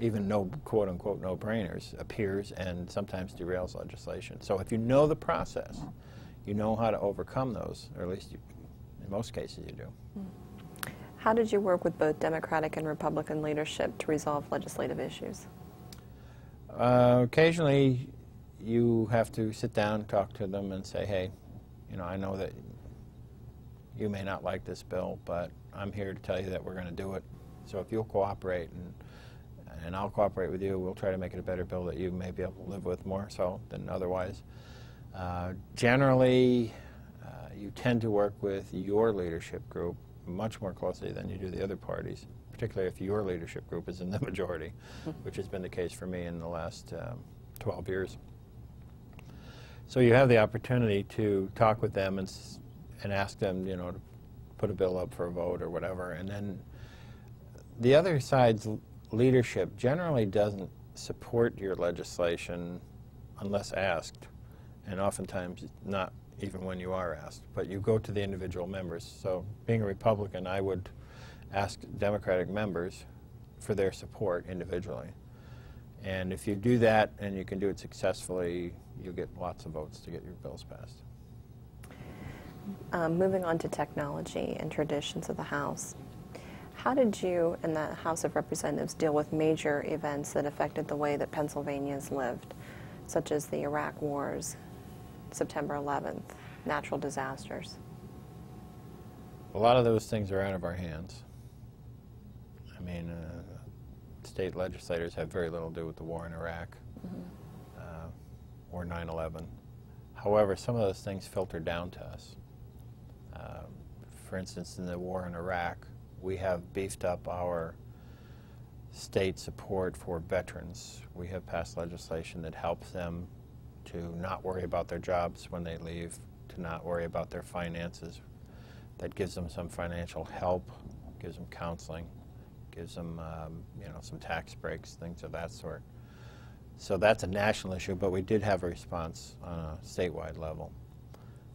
even no quote unquote no brainers appears and sometimes derails legislation. So if you know the process, you know how to overcome those, or at least you, in most cases you do. How did you work with both Democratic and Republican leadership to resolve legislative issues? Uh, occasionally you have to sit down, talk to them, and say, hey, you know, I know that you may not like this bill, but I'm here to tell you that we're going to do it. So if you'll cooperate and and I'll cooperate with you. We'll try to make it a better bill that you may be able to live with more so than otherwise. Uh, generally, uh, you tend to work with your leadership group much more closely than you do the other parties, particularly if your leadership group is in the (laughs) majority, which has been the case for me in the last um, 12 years. So you have the opportunity to talk with them and, and ask them, you know, to put a bill up for a vote or whatever, and then the other side's leadership generally doesn't support your legislation unless asked, and oftentimes not even when you are asked, but you go to the individual members. So being a Republican, I would ask Democratic members for their support individually. And if you do that and you can do it successfully, you'll get lots of votes to get your bills passed. Um, moving on to technology and traditions of the House. How did you and the House of Representatives deal with major events that affected the way that Pennsylvanians lived, such as the Iraq Wars, September 11th, natural disasters? A lot of those things are out of our hands. I mean, uh, state legislators have very little to do with the war in Iraq mm -hmm. Or 9-11. However, some of those things filter down to us. Uh, for instance, in the war in Iraq, we have beefed up our state support for veterans. We have passed legislation that helps them to not worry about their jobs when they leave, to not worry about their finances, that gives them some financial help, gives them counseling, gives them um, you know some tax breaks, things of that sort. So that's a national issue, but we did have a response on a statewide level.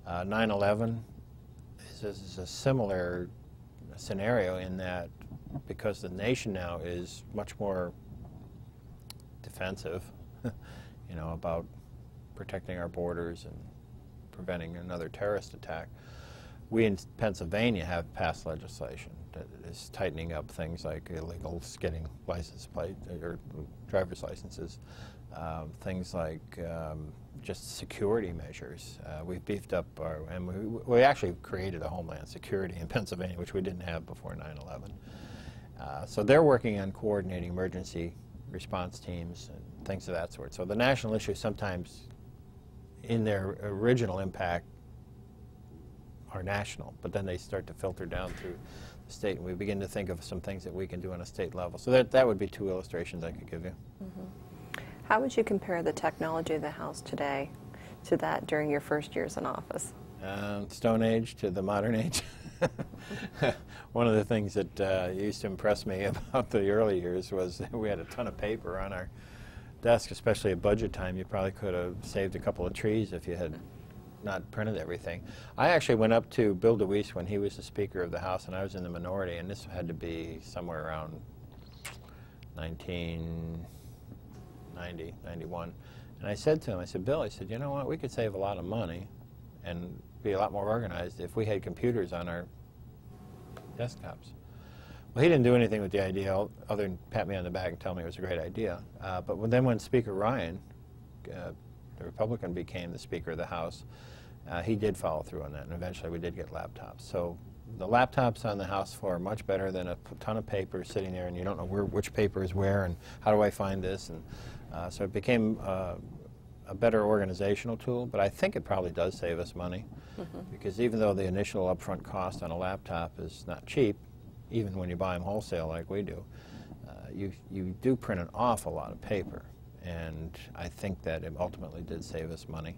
9/11 uh, is, is a similar scenario in that because the nation now is much more defensive, (laughs) you know, about protecting our borders and preventing another terrorist attack. We in Pennsylvania have passed legislation that is tightening up things like illegals getting license plate or driver's licenses, um, things like um, just security measures. Uh, we've beefed up our, and we, we actually created a Homeland Security in (laughs) Pennsylvania, which we didn't have before 9-11. Uh, so they're working on coordinating emergency response teams and things of that sort. So the national issues sometimes, in their original impact, are national, but then they start to filter down through the state, and we begin to think of some things that we can do on a state level. So that, that would be two illustrations I could give you. Mm -hmm. How would you compare the technology of the House today to that during your first years in office? Uh, Stone Age to the modern age. (laughs) One of the things that uh, used to impress me (laughs) about the early years was we had a ton of paper on our desk, especially at budget time. You probably could have saved a couple of trees if you had not printed everything. I actually went up to Bill DeWeese when he was the Speaker of the House and I was in the minority, and this had to be somewhere around 1990, 91. And I said to him, I said, Bill, I said, you know what, we could save a lot of money and be a lot more organized if we had computers on our desktops. Well, he didn't do anything with the idea other than pat me on the back and tell me it was a great idea. Uh, but when, then when Speaker Ryan, uh, the Republican, became the Speaker of the House, uh, he did follow through on that, and eventually we did get laptops. So the laptops on the House floor are much better than a ton of paper sitting there, and you don't know where, which paper is where, and how do I find this, and uh, so it became uh, a better organizational tool. But I think it probably does save us money, mm -hmm. because even though the initial upfront cost on a laptop is not cheap, even when you buy them wholesale like we do, uh, you you do print an awful lot of paper, and I think that it ultimately did save us money.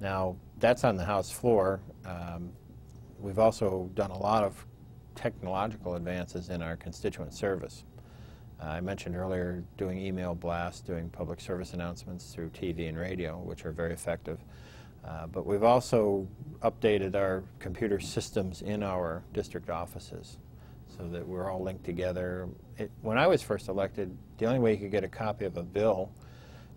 Now, that's on the House floor. Um, we've also done a lot of technological advances in our constituent service. Uh, I mentioned earlier doing email blasts, doing public service announcements through TV and radio, which are very effective. Uh, but we've also updated our computer systems in our district offices so that we're all linked together. It, when I was first elected, the only way you could get a copy of a bill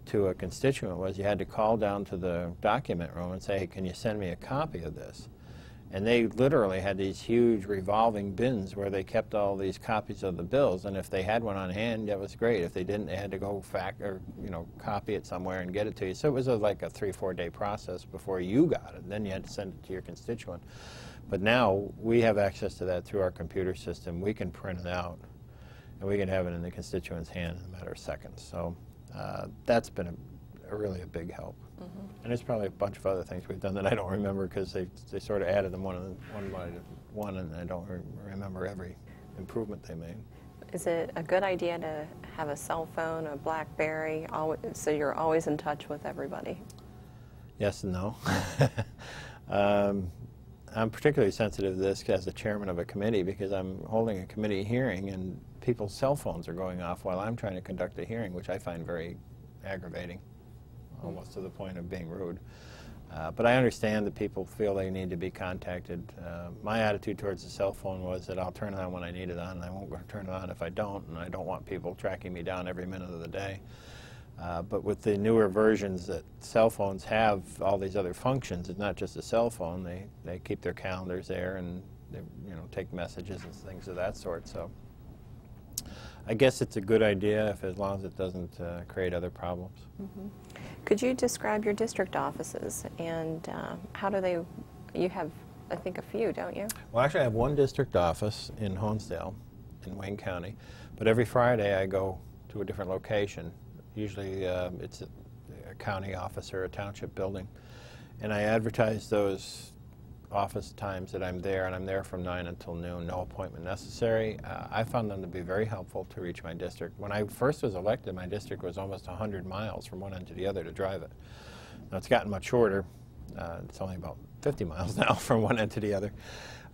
to a constituent was you had to call down to the document room and say, hey, can you send me a copy of this? And they literally had these huge revolving bins where they kept all these copies of the bills. And if they had one on hand, that was great. If they didn't, they had to go fact or you know copy it somewhere and get it to you. So it was a, like a three, four day process before you got it. Then you had to send it to your constituent. But now we have access to that through our computer system. We can print it out, and we can have it in the constituent's hand in a matter of seconds. So uh, that's been a, a, really a big help. Mm -hmm. And there's probably a bunch of other things we've done that I don't remember because they, they sort of added them one, one by one, and I don't re remember every improvement they made. Is it a good idea to have a cell phone, a BlackBerry, so you're always in touch with everybody? Yes and no. (laughs) um, I'm particularly sensitive to this as the chairman of a committee because I'm holding a committee hearing and people's cell phones are going off while I'm trying to conduct a hearing, which I find very aggravating, almost to the point of being rude. Uh, but I understand that people feel they need to be contacted. Uh, my attitude towards the cell phone was that I'll turn it on when I need it on, and I won't turn it on if I don't, and I don't want people tracking me down every minute of the day. Uh, but with the newer versions that cell phones have all these other functions, it's not just a cell phone. They, they keep their calendars there and they you know, take messages and things of that sort. So I guess it's a good idea if as long as it doesn't uh, create other problems. Mm -hmm. Could you describe your district offices and uh, how do they, you have I think a few, don't you? Well actually I have one district office in Honesdale in Wayne County, but every Friday I go to a different location Usually um, it's a, a, county office or a township building. And I advertise those office times that I'm there, and I'm there from 9 until noon, no appointment necessary. Uh, I found them to be very helpful to reach my district. When I first was elected, my district was almost 100 miles from one end to the other to drive it. Now it's gotten much shorter. Uh, it's only about 50 (laughs) miles now from one end to the other.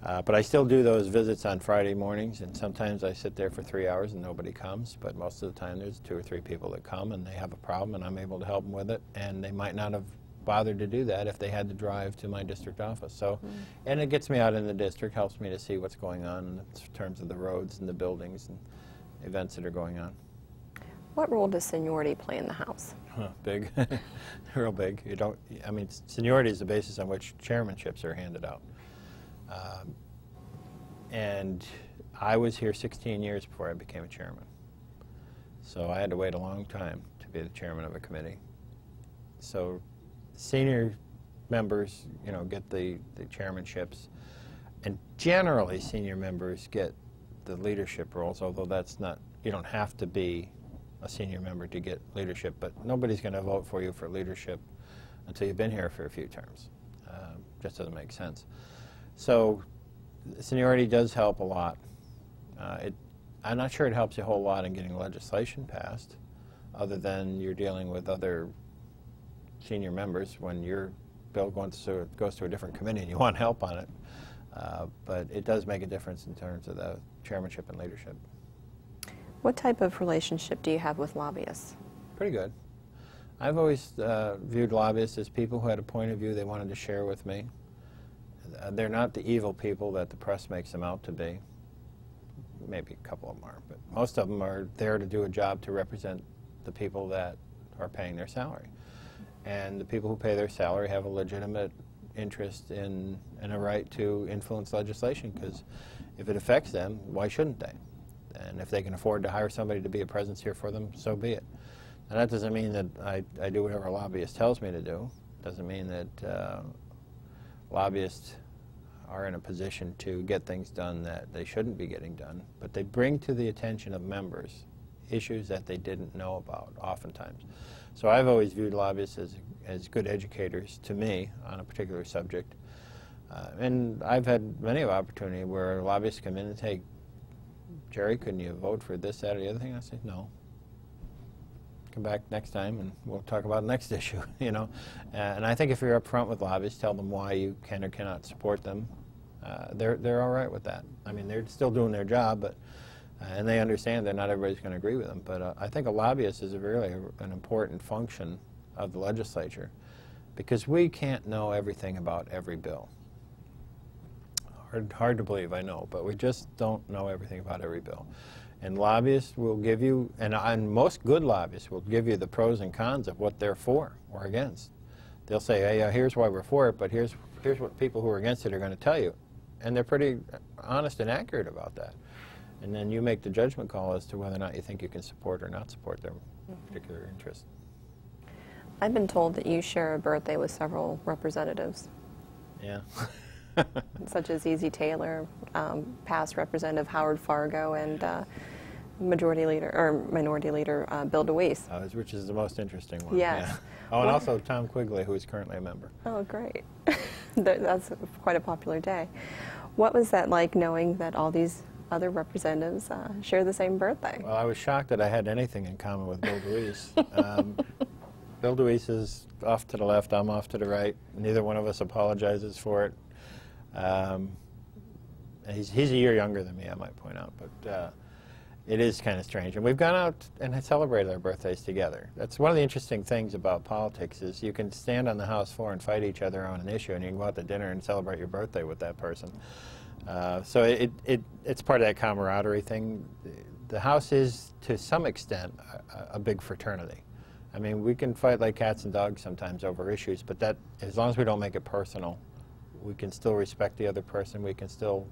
Uh, but I still do those visits on Friday mornings, and sometimes I sit there for three hours and nobody comes. But most of the time, there's two or three people that come and they have a problem, and I'm able to help them with it. And they might not have bother to do that if they had to drive to my district office. So, and it gets me out in the district, helps me to see what's going on in terms of the roads and the buildings and events that are going on. What role does seniority play in the House? Huh, big, (laughs) real big. You don't. I mean, seniority is the basis on which chairmanships are handed out. Um, and I was here 16 years before I became a chairman. So I had to wait a long time to be the chairman of a committee. So senior members, you know, get the, the chairmanships. And generally, senior members get the leadership roles, although that's not, you don't have to be a senior member to get leadership, but nobody's going to vote for you for leadership until you've been here for a few terms. Uh, just doesn't make sense. So seniority does help a lot. Uh, it, I'm not sure it helps you a whole lot in getting legislation passed, other than you're dealing with other senior members when your bill goes to, goes to a different committee and you want help on it. Uh, but it does make a difference in terms of the chairmanship and leadership. What type of relationship do you have with lobbyists? Pretty good. I've always uh, viewed lobbyists as people who had a point of view they wanted to share with me. Uh, they're not the evil people that the press makes them out to be. Maybe a couple of them are, but most of them are there to do a job to represent the people that are paying their salary. And the people who pay their salary have a legitimate interest in and a right to influence legislation because if it affects them, why shouldn't they? And if they can afford to hire somebody to be a presence here for them, so be it. And that doesn't mean that I, I do whatever a lobbyist tells me to do. Doesn't mean that uh, lobbyists are in a position to get things done that they shouldn't be getting done, but they bring to the attention of members issues that they didn't know about oftentimes. So I've always viewed lobbyists as, as good educators to me on a particular subject. Uh, and I've had many of opportunity where lobbyists come in and say, Jerry, couldn't you vote for this, that, or the other thing? I say, no. Come back next time and we'll talk about the next (laughs) issue, you know. Uh, and I think if you're upfront with lobbyists, tell them why you can or cannot support them, uh, they're, they're all right with that. I mean, they're still doing their job, but and they understand that not everybody's going to agree with them. But uh, I think a lobbyist is a really an important function of the legislature because we can't know everything about every bill. Hard, hard to believe, I know, but we just don't know everything about every bill. And lobbyists will give you, and, and most good lobbyists will give you the pros and cons of what they're for or against. They'll say, hey, uh, here's why we're for it, but here's, here's what people who are against it are going to tell you. And they're pretty honest and accurate about that. And then you make the judgment call as to whether or not you think you can support or not support their mm -hmm. particular interest. I've been told that you share a birthday with several representatives. Yeah. (laughs) such as Easy Taylor, um, past Representative Howard Fargo, and uh, Majority Leader or Minority Leader uh, Bill DeWeese. Uh, which is the most interesting one. Yes. Yeah. Oh, and also Tom Quigley, who is currently a member. Oh, great. (laughs) That's quite a popular day. What was that like knowing that all these other representatives uh, share the same birthday? Well, I was shocked that I had anything in common with Bill DeWeese. (laughs) Um, Bill DeWeese is off to the left, I'm off to the right. Neither one of us apologizes for it. Um, he's, he's a year younger than me, I might point out, but uh, it is kind of strange. And we've gone out and celebrated our birthdays together. That's one of the interesting things about politics is you can stand on the House floor and fight each other on an issue, and you can go out to dinner and celebrate your birthday with that person. Uh, so it, it, it's part of that camaraderie thing. The House is, to some extent, a, a, big fraternity. I mean, we can fight like cats and dogs sometimes over issues, but that, as long as we don't make it personal, we can still respect the other person. We can still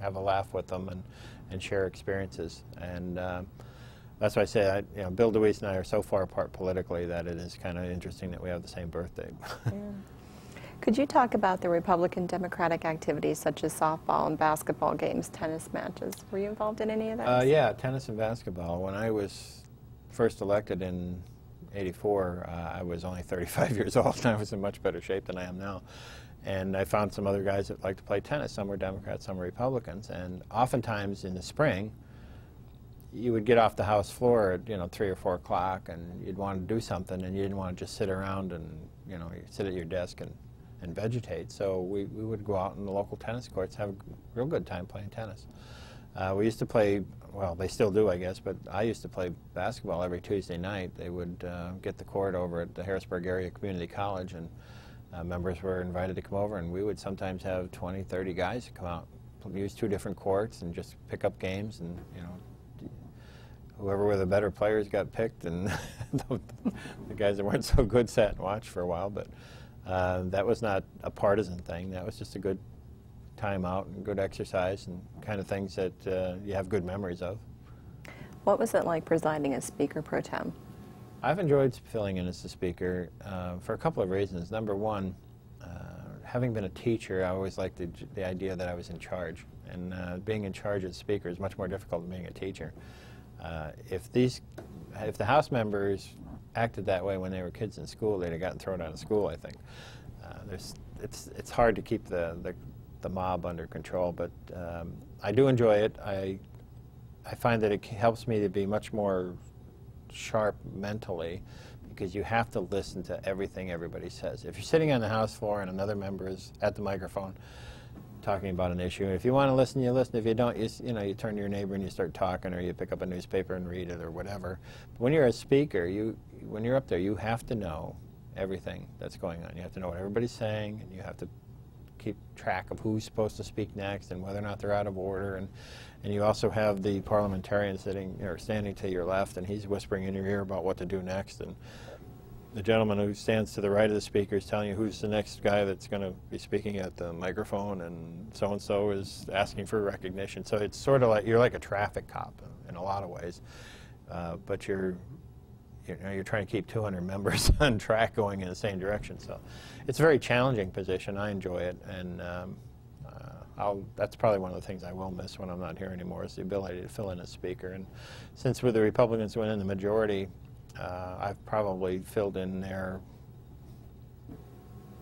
have a laugh with them and, and share experiences. And uh, that's why I say, I, you know, Bill DeWeese and I are so far apart politically that it is kind of interesting that we have the same birthday. yeah. (laughs) Could you talk about the Republican Democratic activities such as softball and basketball games, tennis matches? Were you involved in any of that? Uh, yeah, tennis and basketball. When I was first elected in 84, uh, I was only (laughs) 35 years old and I was in much better shape than I am now. And I found some other guys that liked to play tennis. Some were Democrats, some were Republicans. And oftentimes in the spring, you would get off the house floor at you know three or four o'clock, and you'd want to do something, and you didn't want to just sit around and you know sit at your desk and and vegetate. So we, we would go out in the local tennis courts, have a real good time playing tennis. Uh, we used to play well, they still do, I guess, but I used to play basketball every Tuesday night. They would uh, get the court over at the Harrisburg Area Community College, and uh, members were invited to come over, and we would sometimes have 20, 30 guys come out, use two different courts, and just pick up games, and you know, whoever were the better players got picked, and (laughs) the, the, guys that weren't so good sat and watched for a while. But uh, that was not a partisan thing. That was just a good time out and good exercise and kind of things that uh, you have good memories of. What was it like presiding as Speaker Pro Tem? I've enjoyed filling in as the Speaker uh, for a couple of reasons. Number one, uh, having been a teacher, I always liked the, the idea that I was in charge. And uh, being in charge as Speaker is much more difficult than being a teacher. Uh, if these, if the House members acted that way when they were kids in school, they'd have gotten thrown out of school, I think. Uh, there's, it's, it's hard to keep the, the the mob under control. But um, I do enjoy it. I I find that it helps me to be much more sharp mentally because you have to listen to everything everybody says. If you're sitting on the House floor and another member is at the microphone talking about an issue, if you want to listen, you listen. If you don't, you, you know, you turn to your neighbor and you start talking, or you pick up a newspaper and read it, or whatever. But when you're a speaker, you when you're up there, you have to know everything that's going on. You have to know what everybody's saying, and you have to keep track of who's supposed to speak next and whether or not they're out of order. And, and you also have the parliamentarian sitting or standing to your left, and he's whispering in your ear about what to do next. And the gentleman who stands to the right of the speaker is telling you who's the next guy that's going to be speaking at the microphone, and so and so is asking for recognition. So it's sort of like you're like a traffic cop in a lot of ways, uh, but you're you know, you're trying to keep 200 members (laughs) on track going in the same direction. So it's a very challenging position. I enjoy it, and um, uh, that's probably one of the things I will miss when I'm not here anymore is the ability to fill in a speaker. And since with the Republicans winning the majority, uh, I've probably filled in there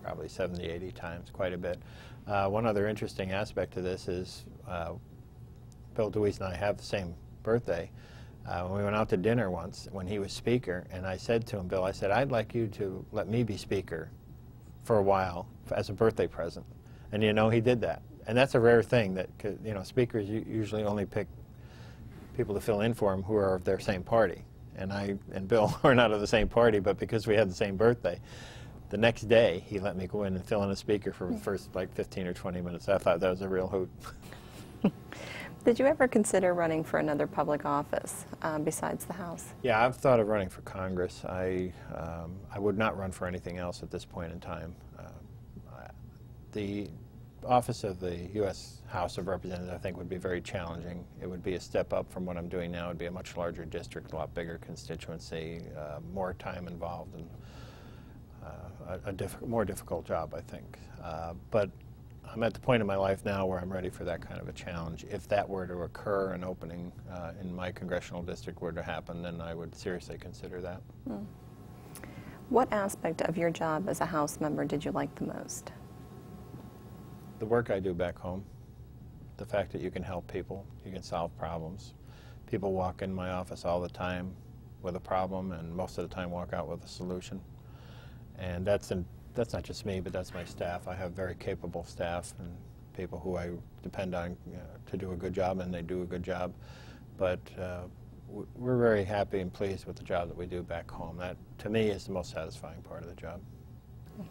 probably 70, 80 times, quite a bit. Uh, one other interesting aspect to this is uh, Bill DeWeese and I have the same birthday. Uh, we went out to dinner once when he was speaker, and I said to him, Bill, I said, I'd like you to let me be speaker for a while as a birthday present. And you know, he did that. And that's a rare thing that, you know, speakers usually only pick people to fill in for them who are of their same party. And I and Bill (laughs) were not of the same party, but because we had the same birthday, the next day he let me go in and fill in a speaker for the first like 15 or 20 minutes. I thought that was a real hoot. (laughs) Did you ever consider running for another public office um, besides the House? Yeah, I've thought of running for Congress. I, um, I would not run for anything else at this point in time. Uh, the office of the U.S. House of Representatives, I think, would be very challenging. It would be a step up from what I'm doing now. It would be a much larger district, a lot bigger constituency, uh, more time involved, and uh, a, a diff more difficult job, I think. Uh, but I'm at the point in my life now where I'm ready for that kind of a challenge. If that were to occur, an opening uh, in my congressional district were to happen, then I would seriously consider that. Hmm. What aspect of your job as a House member did you like the most? The work I do back home. The fact that you can help people, you can solve problems. People walk in my office all the time with a problem and most of the time walk out with a solution. And that's in, that's not just me, but that's my staff. I have very capable staff and people who I depend on know, to do a good job, and they do a good job. But uh, we're very happy and pleased with the job that we do back home. That, to me, is the most satisfying part of the job.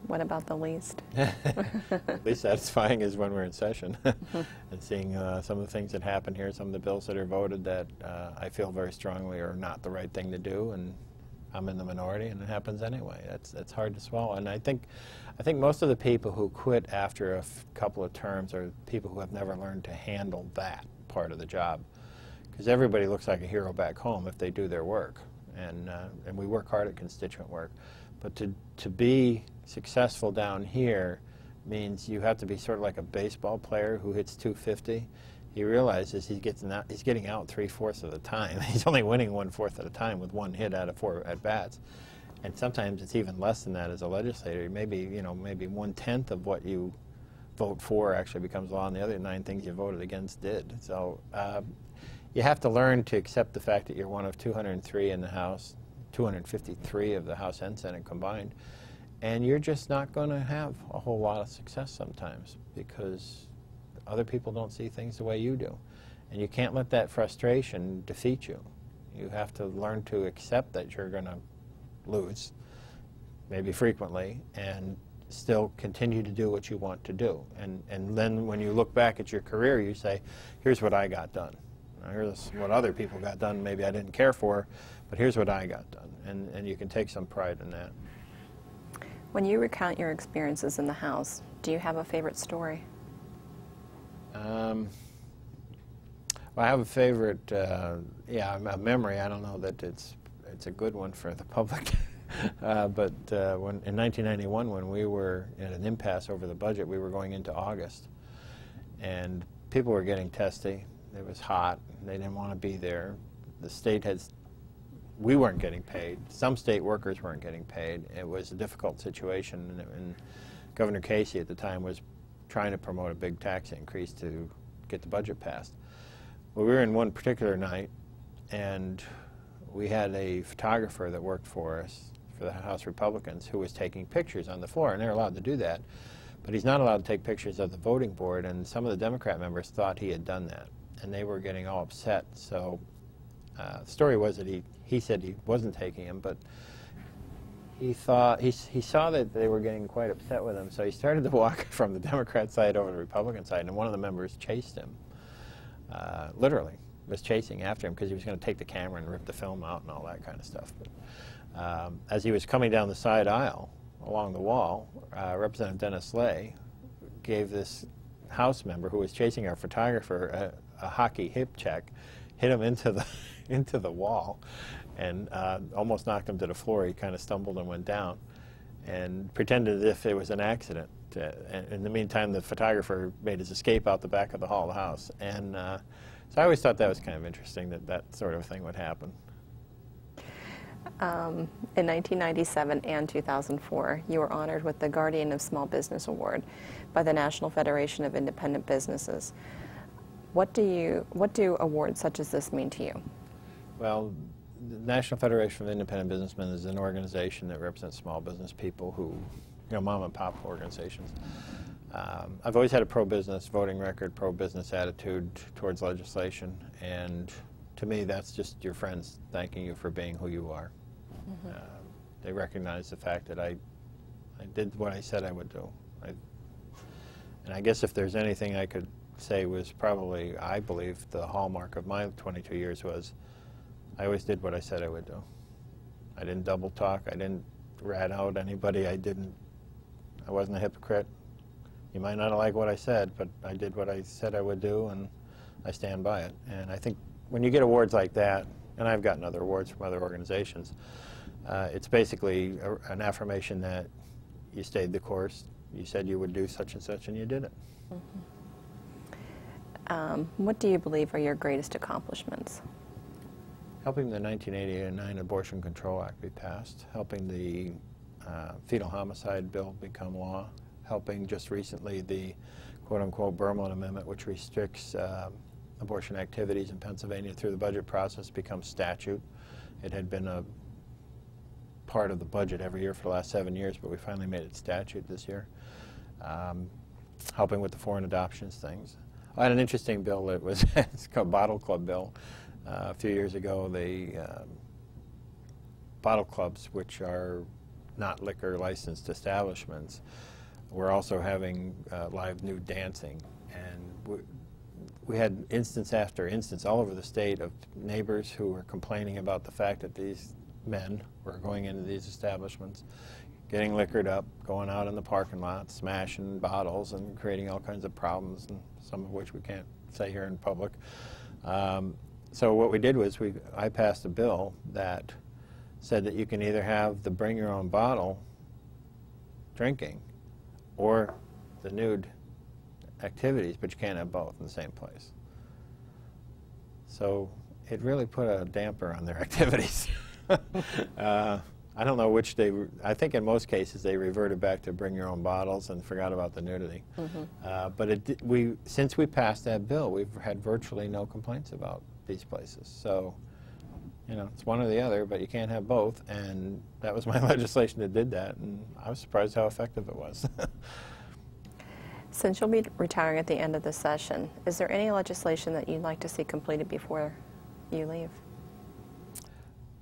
What about the least? (laughs) least satisfying is when we're in session (laughs) and seeing uh, some of the things that happen here, some of the bills that are voted that uh, I feel very strongly are not the right thing to do, and I'm in the minority, and it happens anyway. That's that's hard to swallow. And I think, I think most of the people who quit after a couple of terms are people who have never learned to handle that part of the job, because everybody looks like a hero back home if they do their work, and uh, and we work hard at constituent work, but to to be successful down here means you have to be sort of like a baseball player who hits 250 he realizes he gets he's getting out three fourths of the time. (laughs) He's only winning one fourth at a time with one hit out of four at bats, and sometimes it's even less than that as a legislator. Maybe you know maybe one tenth of what you vote for actually becomes law, and the other nine things you voted against did. So uh, you have to learn to accept the fact that you're one of 203 in the House, 253 of the House and Senate combined, and you're just not going to have a whole lot of success sometimes because other people don't see things the way you do. And you can't let that frustration defeat you. You have to learn to accept that you're going to lose, maybe frequently, and still continue to do what you want to do. And, and then when you look back at your career, you say, here's what I got done. Here's what other people got done, maybe I didn't care for, but here's what I got done. And, and you can take some pride in that. When you recount your experiences in the House, do you have a favorite story? Um, well, I have a favorite, uh, yeah, a memory. I don't know that it's it's a good one for the public. (laughs) uh, but uh, when, in 1991, when we were at an impasse over the budget, we were going into August, and people were getting testy. It was hot. They didn't want to be there. The state had, we weren't getting paid. Some state workers weren't getting paid. It was a difficult situation, and, and Governor Casey at the time was trying to promote a big tax increase to get the budget passed. Well, we were in one particular night, and we had a photographer that worked for us for the House Republicans who was taking pictures on the floor, and they're allowed to do that. But he's not allowed to take pictures of the voting board, and some of the Democrat members thought he had done that, and they were getting all upset. So uh, the story was that he, he said he wasn't taking him, but he thought he, he saw that they were getting quite upset with him, so he started to walk (laughs) from the Democrat side over to the Republican side, and one of the members chased him, uh, literally was chasing after him because he was going to take the camera and rip the film out and all that kind of stuff. But um, as he was coming down the side aisle along the wall, uh, Representative Dennis Leh gave this House member who was chasing our photographer a, a hockey hip check, hit him into the (laughs) into the wall, and uh, almost knocked him to the floor. He kind of stumbled and went down, and pretended as if it was an accident. Uh, in the meantime, the photographer made his escape out the back of the hall of the house, and uh, so I always thought that was kind of interesting that that sort of thing would happen. Um, in 1997 and 2004, you were honored with the Guardian of Small Business Award by the National Federation of Independent Businesses. What do you, what do awards such as this mean to you? Well, the National Federation of Independent Businessmen is an organization that represents small business people who, you know, mom and pop organizations. Um, I've always had a pro-business voting record, pro-business attitude towards legislation, and to me, that's just your friends thanking you for being who you are. Mm -hmm. they recognize the fact that I, I did what I said I would do. I, and I guess if there's anything I could say was probably, I believe, the hallmark of my 22 years was I always did what I said I would do. I didn't double talk. I didn't rat out anybody. I didn't. I wasn't a hypocrite. You might not like what I said, but I did what I said I would do, and I stand by it. And I think when you get awards like that, and I've gotten other awards from other organizations, uh, it's basically a, an affirmation that you stayed the course, you said you would do such and such, and you did it. Mm -hmm. um, what do you believe are your greatest accomplishments? Helping the 1989 Abortion Control Act be passed, helping the uh, fetal homicide bill become law, helping just recently the quote-unquote Birmelin Amendment, which restricts uh, abortion activities in Pennsylvania through the budget process, become statute. It had been a part of the budget every year for the last seven years, but we finally made it statute this year. Um, helping with the foreign adoptions things. I had an interesting bill that was (laughs) it's called Bottle Club bill. Uh, a few years ago, the um, bottle clubs, which are not liquor licensed establishments, we're also having uh, live nude dancing. And we, we had instance after instance all over the state of neighbors who were complaining about the fact that these men were going into these establishments, getting liquored up, going out in the parking lot, smashing bottles and creating all kinds of problems, and some of which we can't say here in public. Um, so what we did was we, I passed a bill that said that you can either have the bring your own bottle drinking or the nude activities, but you can't have both in the same place. So it really put a damper on their (laughs) activities. (laughs) uh, I don't know which they, I think in most cases they reverted back to bring your own bottles and forgot about the nudity. Mm -hmm. uh, but it, we, since we passed that bill, we've had virtually no complaints about these places. So you know, it's one or the other, but you can't have both. And that was (laughs) my legislation that did that, and I was surprised how effective it was. (laughs) Since you'll be retiring at the end of the session, is there any legislation that you'd like to see completed before you leave?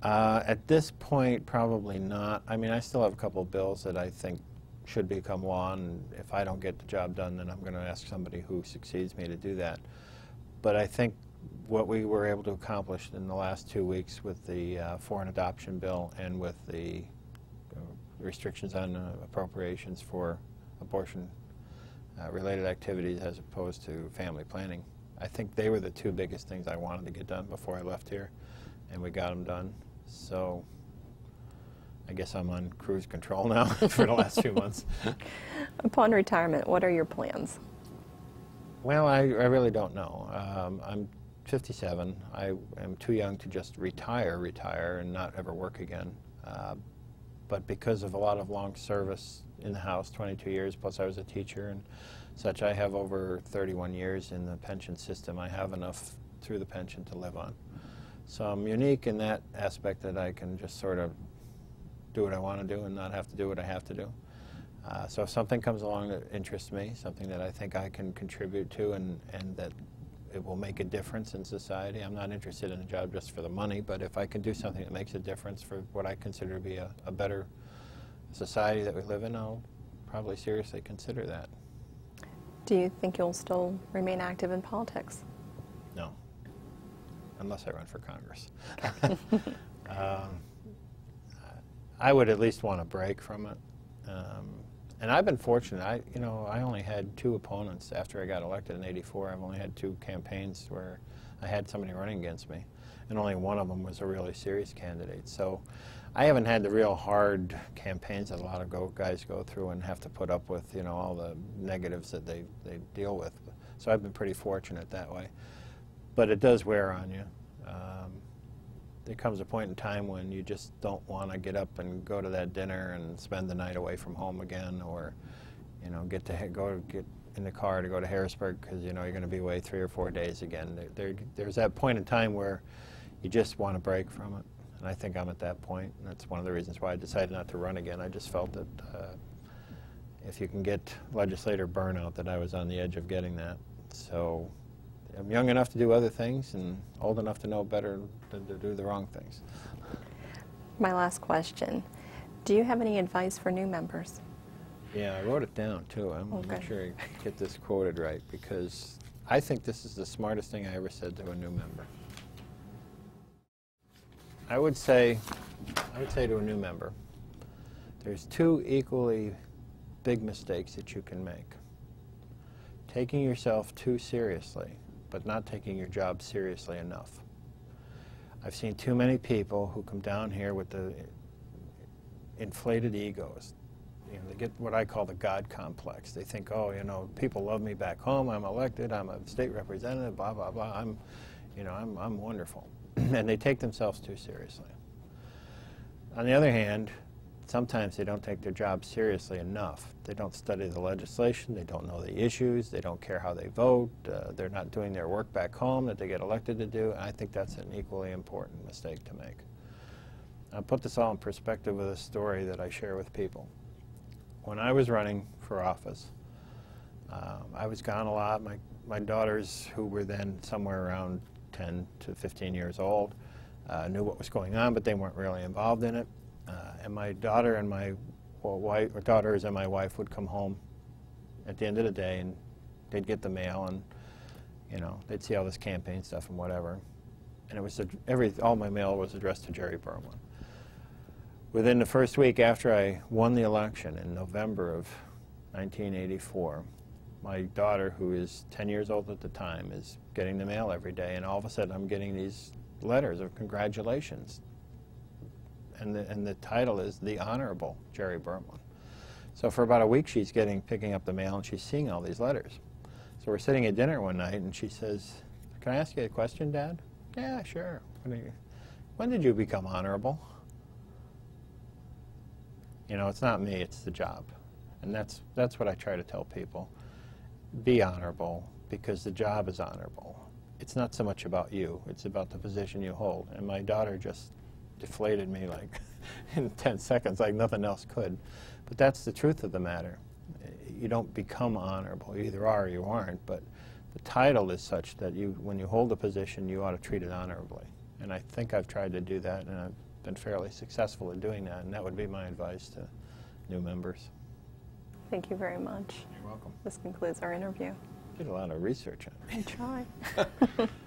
Uh, at this point, probably not. I mean, I still have a couple of bills that I think should become law, and if I don't get the job done, then I'm going to ask somebody who succeeds me to do that. But I think what we were able to accomplish in the last two weeks with the uh, foreign adoption bill and with the uh, restrictions on uh, appropriations for abortion uh, related activities as opposed to family planning. I think they were the two biggest things I wanted to get done before I left here, and we got them done. So I guess I'm on cruise control (laughs) now (laughs) for the last few months. (laughs) Upon retirement, what are your plans? Well, I, I really don't know. Um, I'm 57. I am too young to just retire, retire, and not ever work again. Uh, but because of a lot of long service in the House, 22 years, plus I was a teacher and such, I have over 31 years in the pension system. I have enough through the pension to live on. So I'm unique in that aspect that I can just sort of do what I want to do and not have to do what I have to do. Uh, so if something comes along that interests me, something that I think I can contribute to and, and that it will make a difference in society, I'm not interested in a job just for the money, but if I can do something that makes a difference for what I consider to be a, a better society that we live in, I'll probably seriously consider that. Do you think you'll still remain active in politics? No, unless I run for Congress. (laughs) um, I would at least want a break from it. Um, and I've been fortunate. I, you know, I only had two opponents after I got elected in '84. I've only had two campaigns where I had somebody running against me, and only one of them was a really serious candidate. So I haven't had the real hard campaigns that a lot of go guys go through and have to put up with, you know, all the negatives that they, they deal with. So I've been pretty fortunate that way. But it does wear on you. Um, there comes a point in time when you just don't want to get up and go to that dinner and spend the night away from home again, or you know, get to go get in the car to go to Harrisburg because you know you're going to be away three or four days again. There, there, there's that point in time where you just want to break from it, and I think I'm at that point. And that's one of the reasons why I decided not to run again. I just felt that uh, if you can get legislator burnout, that I was on the edge of getting that. So I'm young enough to do other things and old enough to know better than to do the wrong things. My last question. Do you have any advice for new members? Yeah, I wrote it down too. I'm okay. make sure I get this quoted right because I think this is the smartest thing I ever said to a new member. I would say, I would say to a new member, there's two equally big mistakes that you can make. Taking yourself too seriously but not taking your job seriously enough. I've seen too many people who come down here with the inflated egos. You know, they get what I call the God complex. They think, oh, you know, people love me back home. I'm elected. I'm a state representative. Blah blah blah. I'm, you know, I'm I'm wonderful, (clears throat) and they take themselves too seriously. On the other hand, sometimes they don't take their job seriously enough. They don't study the legislation, they don't know the issues, they don't care how they vote, uh, they're not doing their work back home that they get elected to do. and I think that's an equally important mistake to make. I'll put this all in perspective with a story that I share with people. When I was running for office, um, I was gone a lot. My, my daughters, who were then somewhere around 10 to 15 years old, uh, knew what was going on, but they weren't really involved in it. Uh, and my daughter and my well, wife, or daughters and my wife would come home at the end of the day and they'd get the mail and you know they'd see all this campaign stuff and whatever. And it was every all my mail was addressed to Jerry Birmelin. Within the first week after I won the election in November of 1984, my daughter, who is 10 years old at the time, is getting the mail every day, and all of a sudden I'm getting these letters of congratulations and the, and the title is The Honorable Jerry Birmelin. So for about a week, she's getting picking up the mail and she's seeing all these letters. So we're sitting at dinner one night, and she says, "Can I ask you a question, Dad?" "Yeah, sure." When, you, when did you become honorable? You know, it's not me; it's the job, and that's that's what I try to tell people: be honorable because the job is honorable. It's not so much about you; it's about the position you hold. And my daughter just deflated me like (laughs) in 10 seconds, like nothing else could. But that's the truth of the matter. You don't become honorable. You either are or you aren't, but the title is such that you, when you hold a position, you ought to treat it honorably. And I think I've tried to do that, and I've been fairly successful in doing that, and that would be my advice to new members. Thank you very much. You're welcome. This concludes our interview. Did a lot of research on it. I try. (laughs)